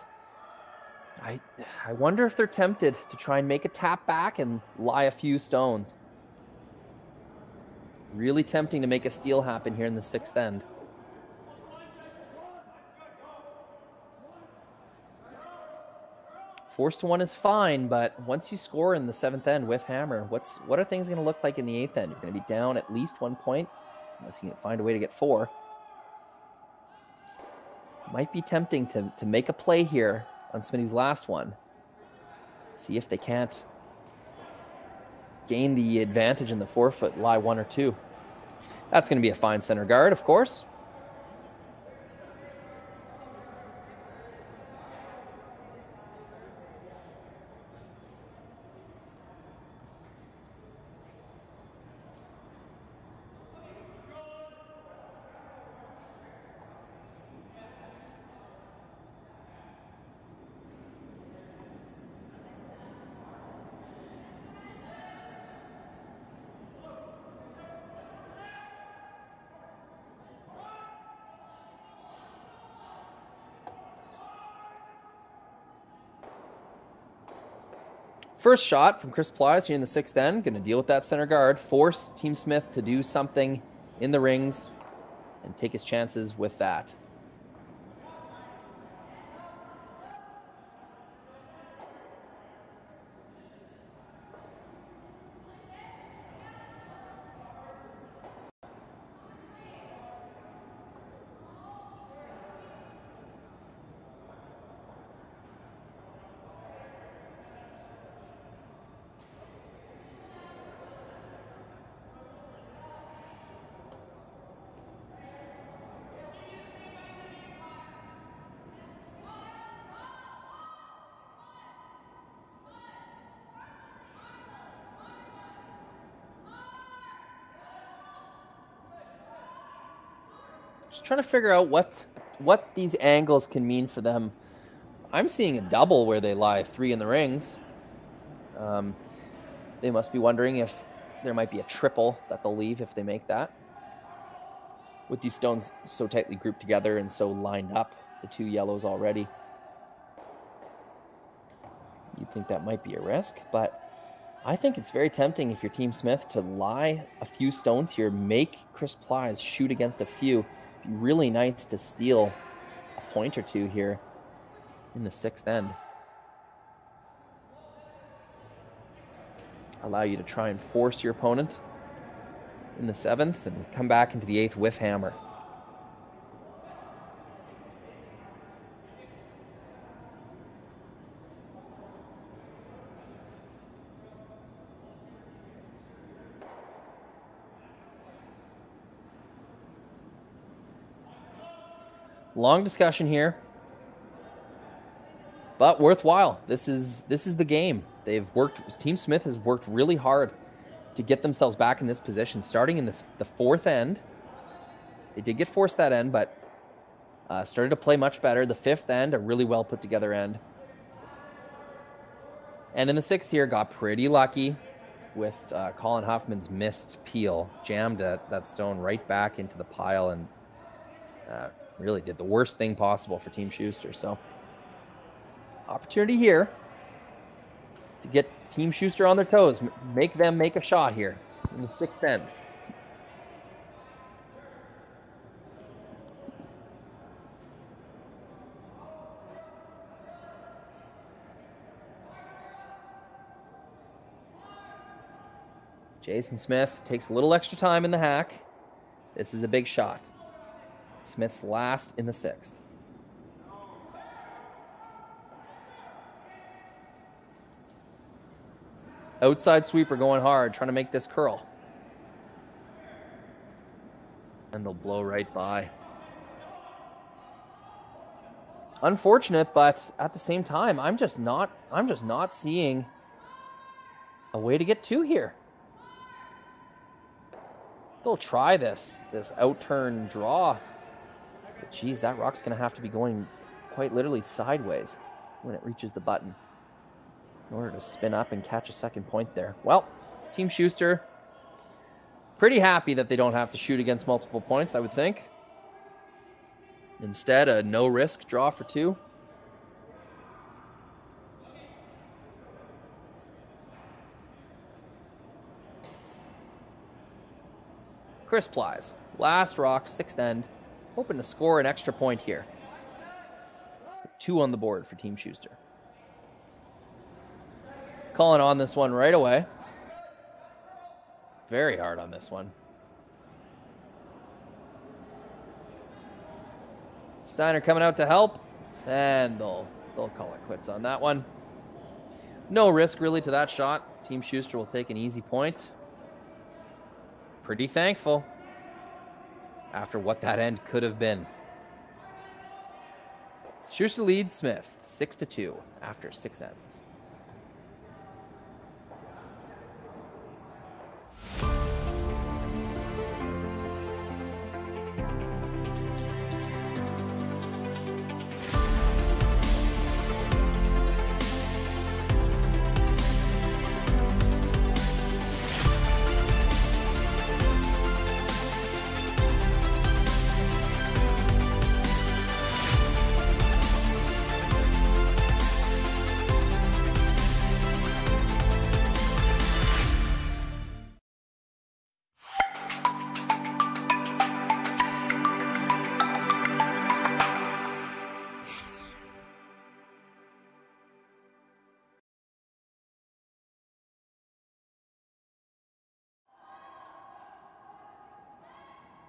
I I wonder if they're tempted to try and make a tap back and lie a few stones. Really tempting to make a steal happen here in the sixth end. Force to one is fine, but once you score in the seventh end with hammer, what's what are things going to look like in the eighth end? You're going to be down at least one point, unless you can find a way to get four. Might be tempting to, to make a play here on Smitty's last one. See if they can't gain the advantage in the four foot, lie one or two. That's going to be a fine center guard, of course. First shot from Chris Plys here in the sixth end. Going to deal with that center guard. Force Team Smith to do something in the rings and take his chances with that. Trying to figure out what what these angles can mean for them. I'm seeing a double where they lie three in the rings. Um, they must be wondering if there might be a triple that they'll leave if they make that. With these stones so tightly grouped together and so lined up, the two yellows already. You'd think that might be a risk, but I think it's very tempting if you're Team Smith to lie a few stones here, make Chris Plys shoot against a few, really nice to steal a point or two here in the sixth end. Allow you to try and force your opponent in the seventh and come back into the eighth with hammer. Long discussion here. But worthwhile. This is this is the game. They've worked Team Smith has worked really hard to get themselves back in this position, starting in this the fourth end. They did get forced that end, but uh, started to play much better. The fifth end, a really well put together end. And in the sixth here, got pretty lucky with uh, Colin Hufman's missed peel, jammed that stone right back into the pile and uh, really did the worst thing possible for Team Shuster. So, opportunity here to get Team Shuster on their toes, make them make a shot here in the sixth end. Jason Smith takes a little extra time in the hack. This is a big shot. Smith's last in the sixth. Outside sweeper going hard, trying to make this curl. And they'll blow right by. Unfortunate, but at the same time, I'm just not I'm just not seeing a way to get two here they'll try this this outturn draw. But geez, that rock's going to have to be going quite literally sideways when it reaches the button in order to spin up and catch a second point there. Well, Team Shuster pretty happy that they don't have to shoot against multiple points, I would think. Instead, a no risk draw for two. Chris Plys, last rock, sixth end, hoping to score an extra point here. Two on the board for Team Shuster. Calling on this one right away. Very hard on this one. Steiner coming out to help, and they'll they'll call it quits on that one. No risk really to that shot. Team Shuster will take an easy point pretty thankful after what that end could have been. Shuster leads Smith 6 to 2 after six ends.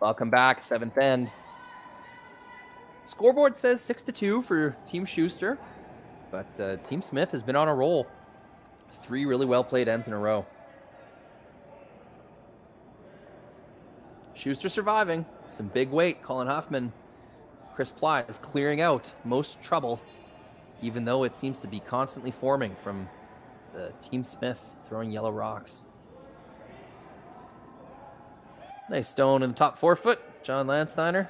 Welcome back, seventh end. Scoreboard says six to two for Team Shuster, but uh, Team Smith has been on a roll. Three really well played ends in a row. Shuster surviving. Some big weight. Colin Hufman. Chris Ply is clearing out most trouble, even though it seems to be constantly forming from the Team Smith throwing yellow rocks. Nice stone in the top four foot, John Landsteiner.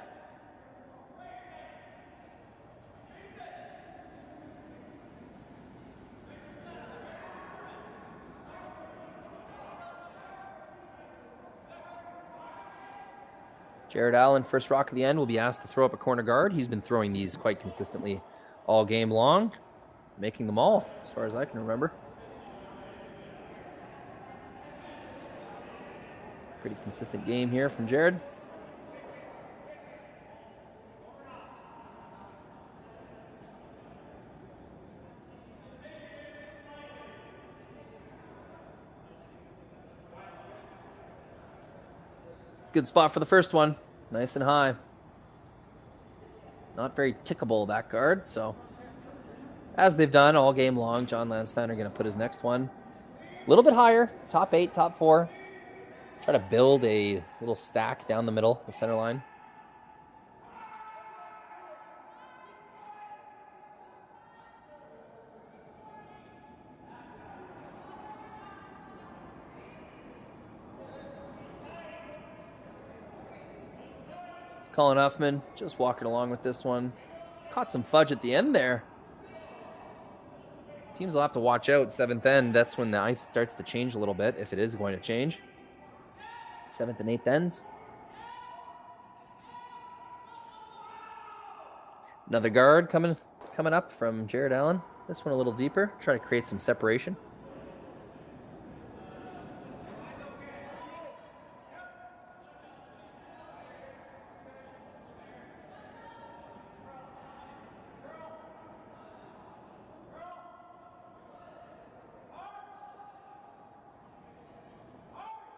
Jared Allen, first rock of the end, will be asked to throw up a corner guard. He's been throwing these quite consistently all game long, making them all, as far as I can remember. Pretty consistent game here from Jared. It's a good spot for the first one. Nice and high. Not very tickable, that guard, so as they've done all game long, John Landsteiner going to put his next one a little bit higher, top eight, top four. Try to build a little stack down the middle, the center line. Colin Hufman just walking along with this one. Caught some fudge at the end there. Teams will have to watch out. Seventh end, that's when the ice starts to change a little bit, if it is going to change. Seventh and eighth ends. Another guard coming coming up from Jared Allen. This one a little deeper. Try to create some separation.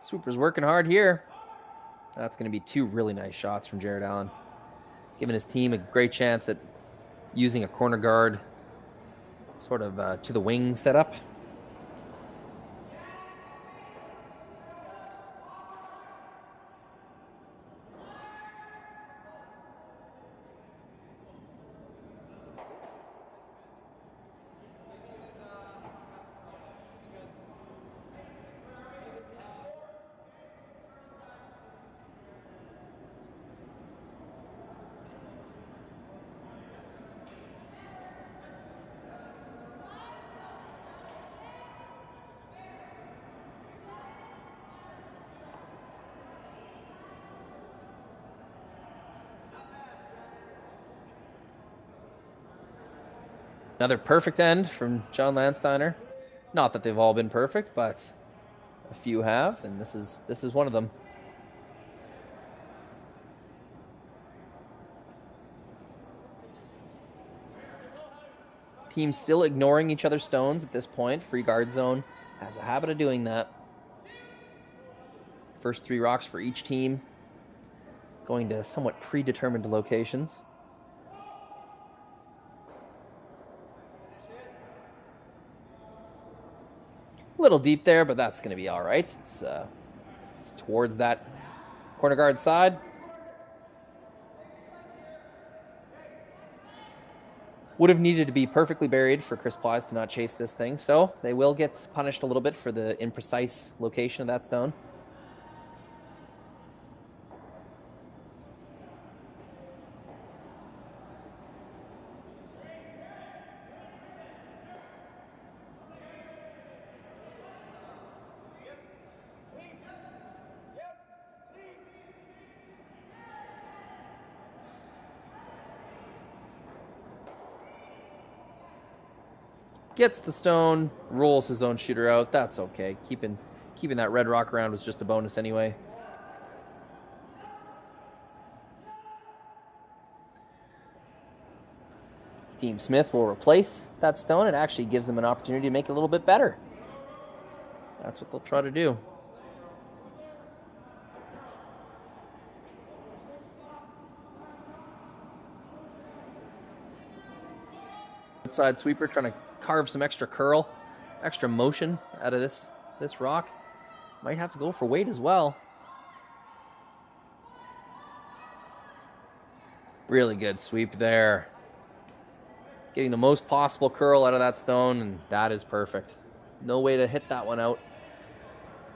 Sweeper's working hard here. That's going to be two really nice shots from Jared Allen. Giving his team a great chance at using a corner guard sort of uh, to the wing setup. Another perfect end from John Landsteiner. Not that they've all been perfect, but a few have, and this is this is one of them. Teams still ignoring each other's stones at this point. Free guard zone has a habit of doing that. First three rocks for each team going to somewhat predetermined locations. Little deep there, but that's going to be all right. It's, uh, it's towards that corner guard side. Would have needed to be perfectly buried for Chris Plys to not chase this thing, so they will get punished a little bit for the imprecise location of that stone. Gets the stone, rolls his own shooter out. That's okay. Keeping keeping that red rock around was just a bonus anyway. Team Smith will replace that stone. It actually gives them an opportunity to make it a little bit better. That's what they'll try to do. Outside sweeper trying to carve some extra curl, extra motion out of this this rock. Might have to go for weight as well. Really good sweep there. Getting the most possible curl out of that stone, and that is perfect. No way to hit that one out.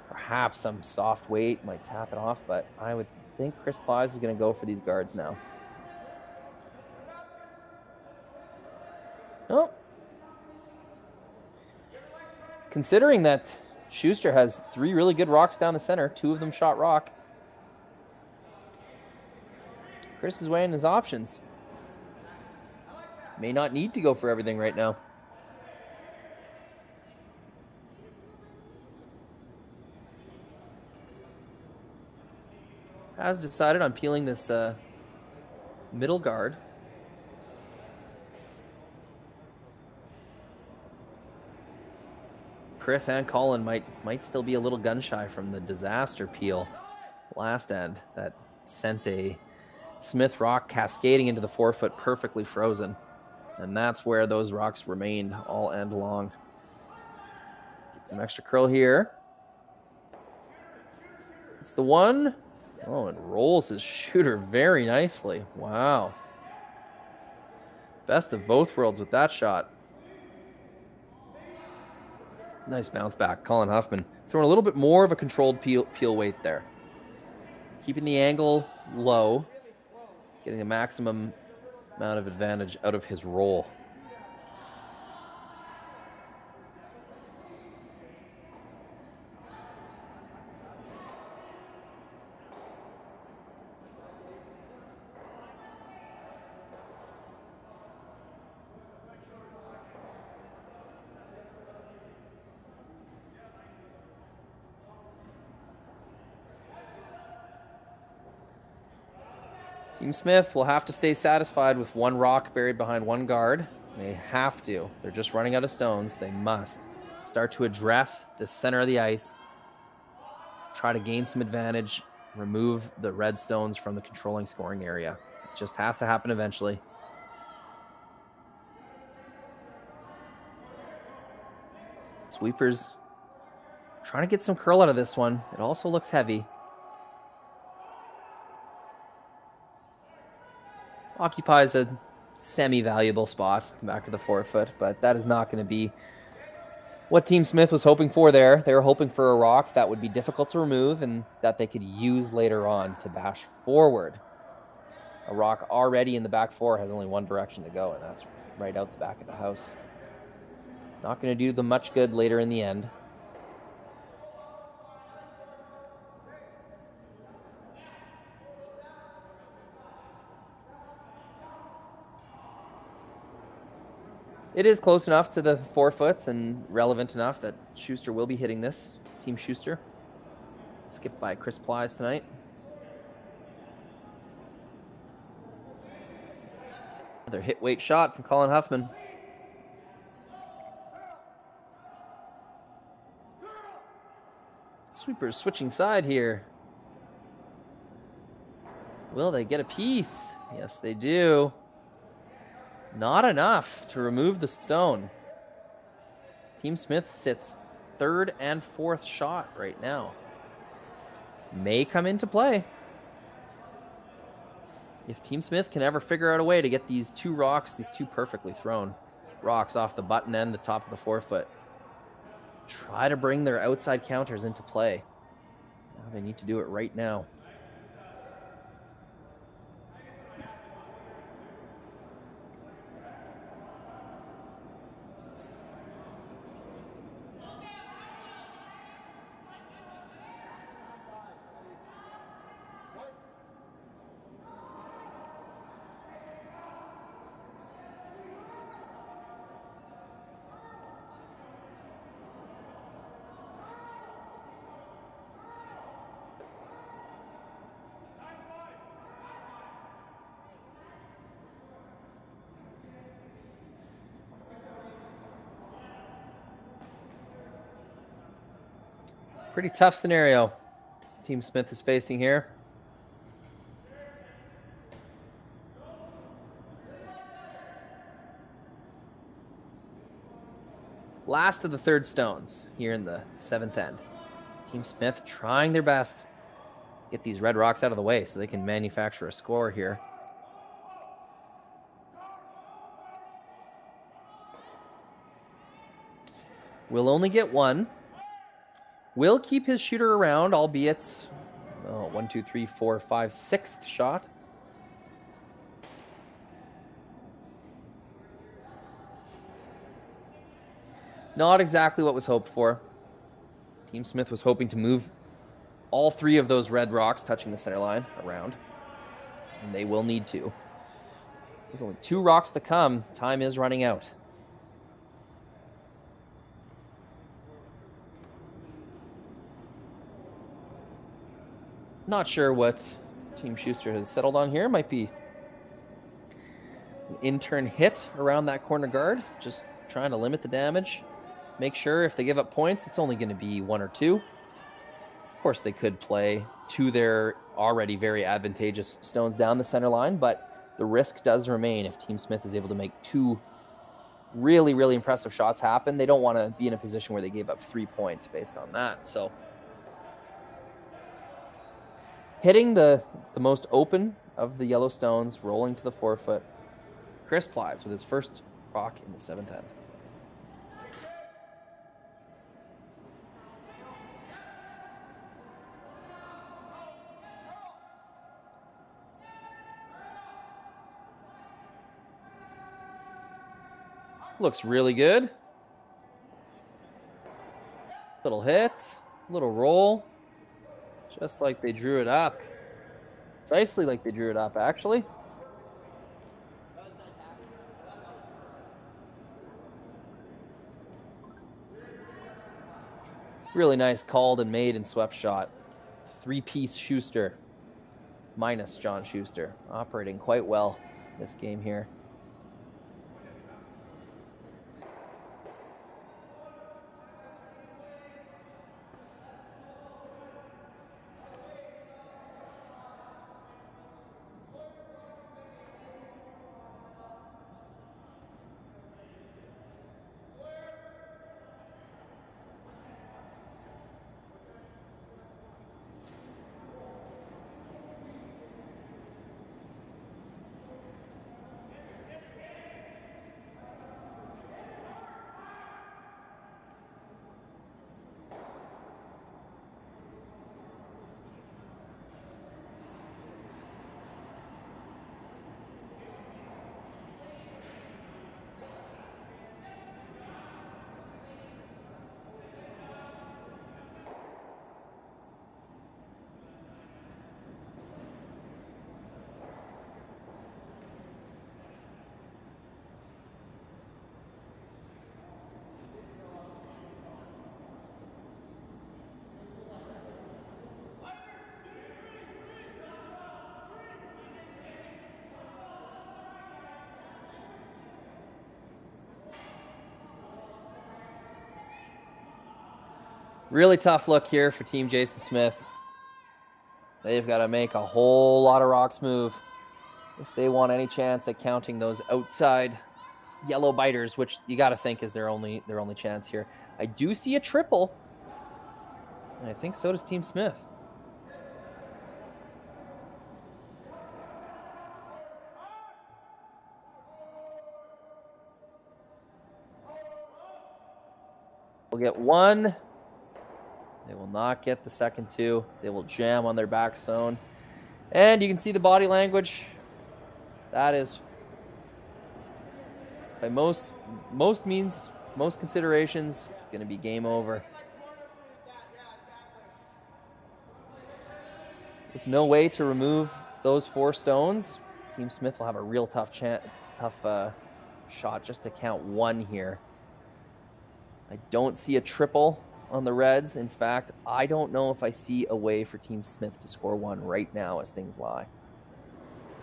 Perhaps some soft weight might tap it off, but I would think Chris Plys is going to go for these guards now. Oh. Considering that Shuster has three really good rocks down the center, two of them shot rock. Chris is weighing his options. May not need to go for everything right now. Has decided on peeling this uh, middle guard. Chris and Colin might might still be a little gun shy from the disaster peel last end that sent a Smith rock cascading into the four foot perfectly frozen. And that's where those rocks remained all end long. Get some extra curl here. It's the one. Oh, and rolls his shooter very nicely. Wow. Best of both worlds with that shot. Nice bounce back. Colin Hufman throwing a little bit more of a controlled peel, peel weight there. Keeping the angle low. getting a maximum amount of advantage out of his roll. Smith will have to stay satisfied with one rock buried behind one guard. They have to. They're just running out of stones. They must start to address the center of the ice, try to gain some advantage, remove the red stones from the controlling scoring area. It just has to happen eventually. Sweepers trying to get some curl out of this one. It also looks heavy. Occupies a semi-valuable spot back of the four foot, but that is not going to be what Team Smith was hoping for there. They were hoping for a rock that would be difficult to remove and that they could use later on to bash forward. A rock already in the back four has only one direction to go, and that's right out the back of the house. Not going to do them much good later in the end. It is close enough to the four foot and relevant enough that Shuster will be hitting this. Team Shuster. Skipped by Chris Plys tonight. Another hit weight shot from Colin Hufman. Sweepers switching side here. Will they get a piece? Yes, they do. Not enough to remove the stone. Team Smith sits third and fourth shot right now. May come into play. If Team Smith can ever figure out a way to get these two rocks, these two perfectly thrown rocks off the button end, the top of the four foot, try to bring their outside counters into play. They need to do it right now. Pretty tough scenario Team Smith is facing here. Last of the third stones here in the seventh end. Team Smith trying their best get these red rocks out of the way so they can manufacture a score here. We'll only get one will keep his shooter around, albeit oh, one, two, three, four, five, sixth shot. Not exactly what was hoped for. Team Smith was hoping to move all three of those red rocks touching the center line around. And they will need to. With only two rocks to come, time is running out. Not sure what Team Shuster has settled on here. Might be an in-turn hit around that corner guard. Just trying to limit the damage. Make sure if they give up points, it's only going to be one or two. Of course, they could play to their already very advantageous stones down the center line, but the risk does remain if Team Smith is able to make two really, really impressive shots happen. They don't want to be in a position where they gave up three points based on that. So Hitting the, the most open of the yellow stones, rolling to the four foot, Chris Plys with his first rock in the seventh end. Looks really good. Little hit, little roll. Just like they drew it up. Precisely like they drew it up, actually. Really nice called and made and swept shot. Three piece Shuster minus John Shuster. Operating quite well this game here. Really tough look here for Team Jason Smith. They've got to make a whole lot of rocks move if they want any chance at counting those outside yellow biters, which you got to think is their only their only chance here. I do see a triple. And I think so does Team Smith. We'll get one. They will not get the second two. They will jam on their back zone. And you can see the body language. That is by most most means, most considerations, going to be game over. With no way to remove those four stones, Team Smith will have a real tough chance, tough uh, shot just to count one here. I don't see a triple on the Reds. In fact, I don't know if I see a way for Team Smith to score one right now as things lie.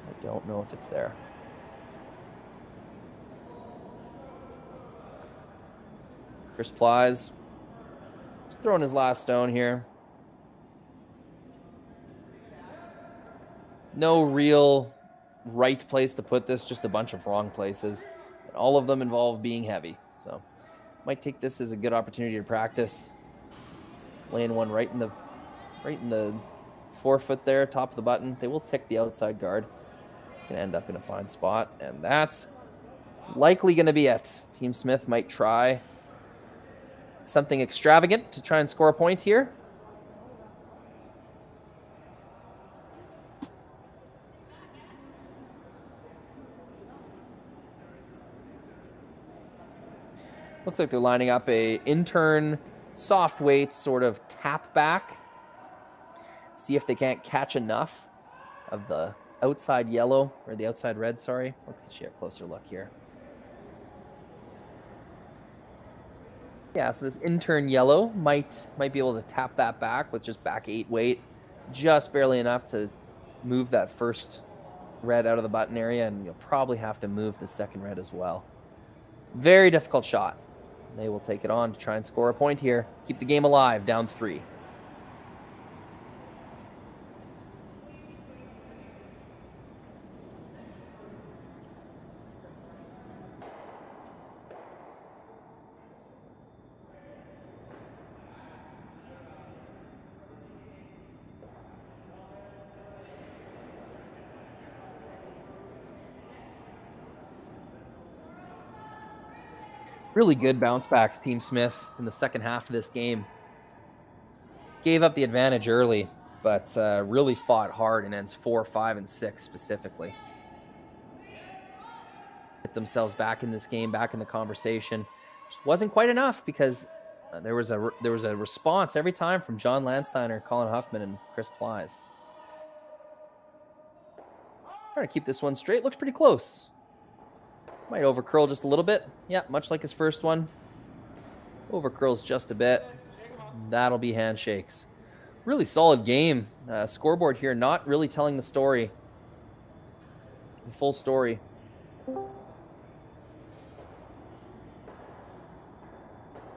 I don't know if it's there. Chris Plys throwing his last stone here. No real right place to put this, just a bunch of wrong places. And all of them involve being heavy. So might take this as a good opportunity to practice laying one right in the right in the four foot there, top of the button. They will tick the outside guard. It's going to end up in a fine spot, and that's likely going to be it. Team Smith might try something extravagant to try and score a point here. Looks like they're lining up a in-turn soft weight sort of tap back. See if they can't catch enough of the outside yellow or the outside red, sorry. Let's get you a closer look here. Yeah, so this in-turn yellow might might be able to tap that back with just back eight weight, just barely enough to move that first red out of the button area, and you'll probably have to move the second red as well. Very difficult shot. They will take it on to try and score a point here. Keep the game alive, down three. Really good bounce back, Team Smith, in the second half of this game. Gave up the advantage early, but uh, really fought hard in ends four, five, and six specifically. get themselves back in this game, back in the conversation. Just wasn't quite enough because uh, there was a there was a response every time from John Landsteiner, Colin Hufman, and Chris Plys. Trying to keep this one straight. Looks pretty close. Might overcurl just a little bit. Yeah, much like his first one. Overcurls just a bit. That'll be handshakes. Really solid game. Uh, scoreboard here, not really telling the story. The full story.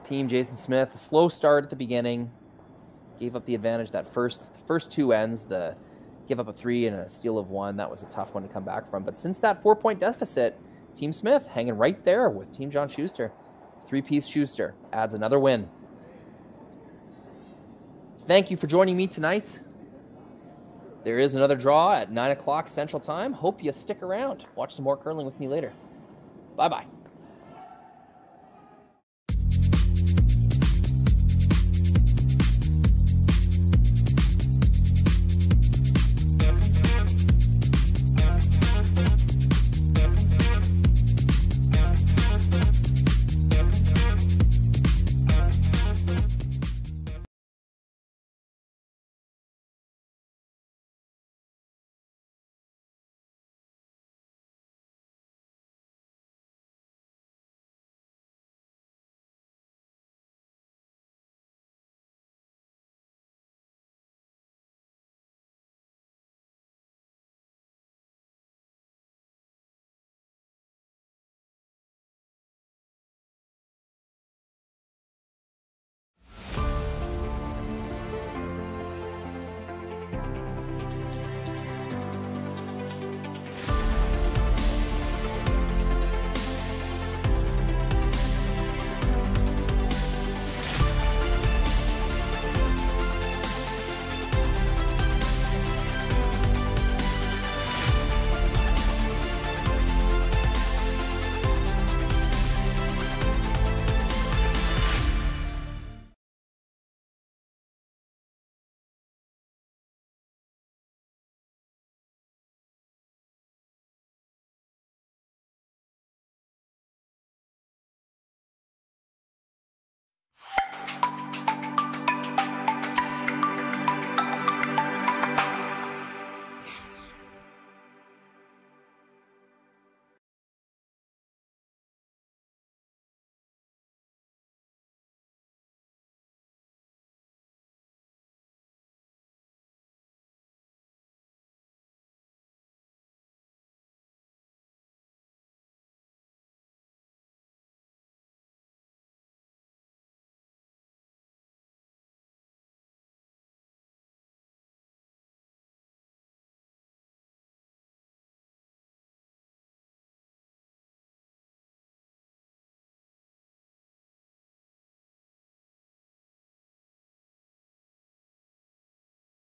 Team Jason Smith, a slow start at the beginning. Gave up the advantage that first first two ends, the give up a three and a steal of one. That was a tough one to come back from. But since that four point deficit, Team Smith hanging right there with Team John Shuster. Three piece Shuster adds another win. Thank you for joining me tonight. There is another draw at 9 o'clock Central Time. Hope you stick around. Watch some more curling with me later. Bye bye.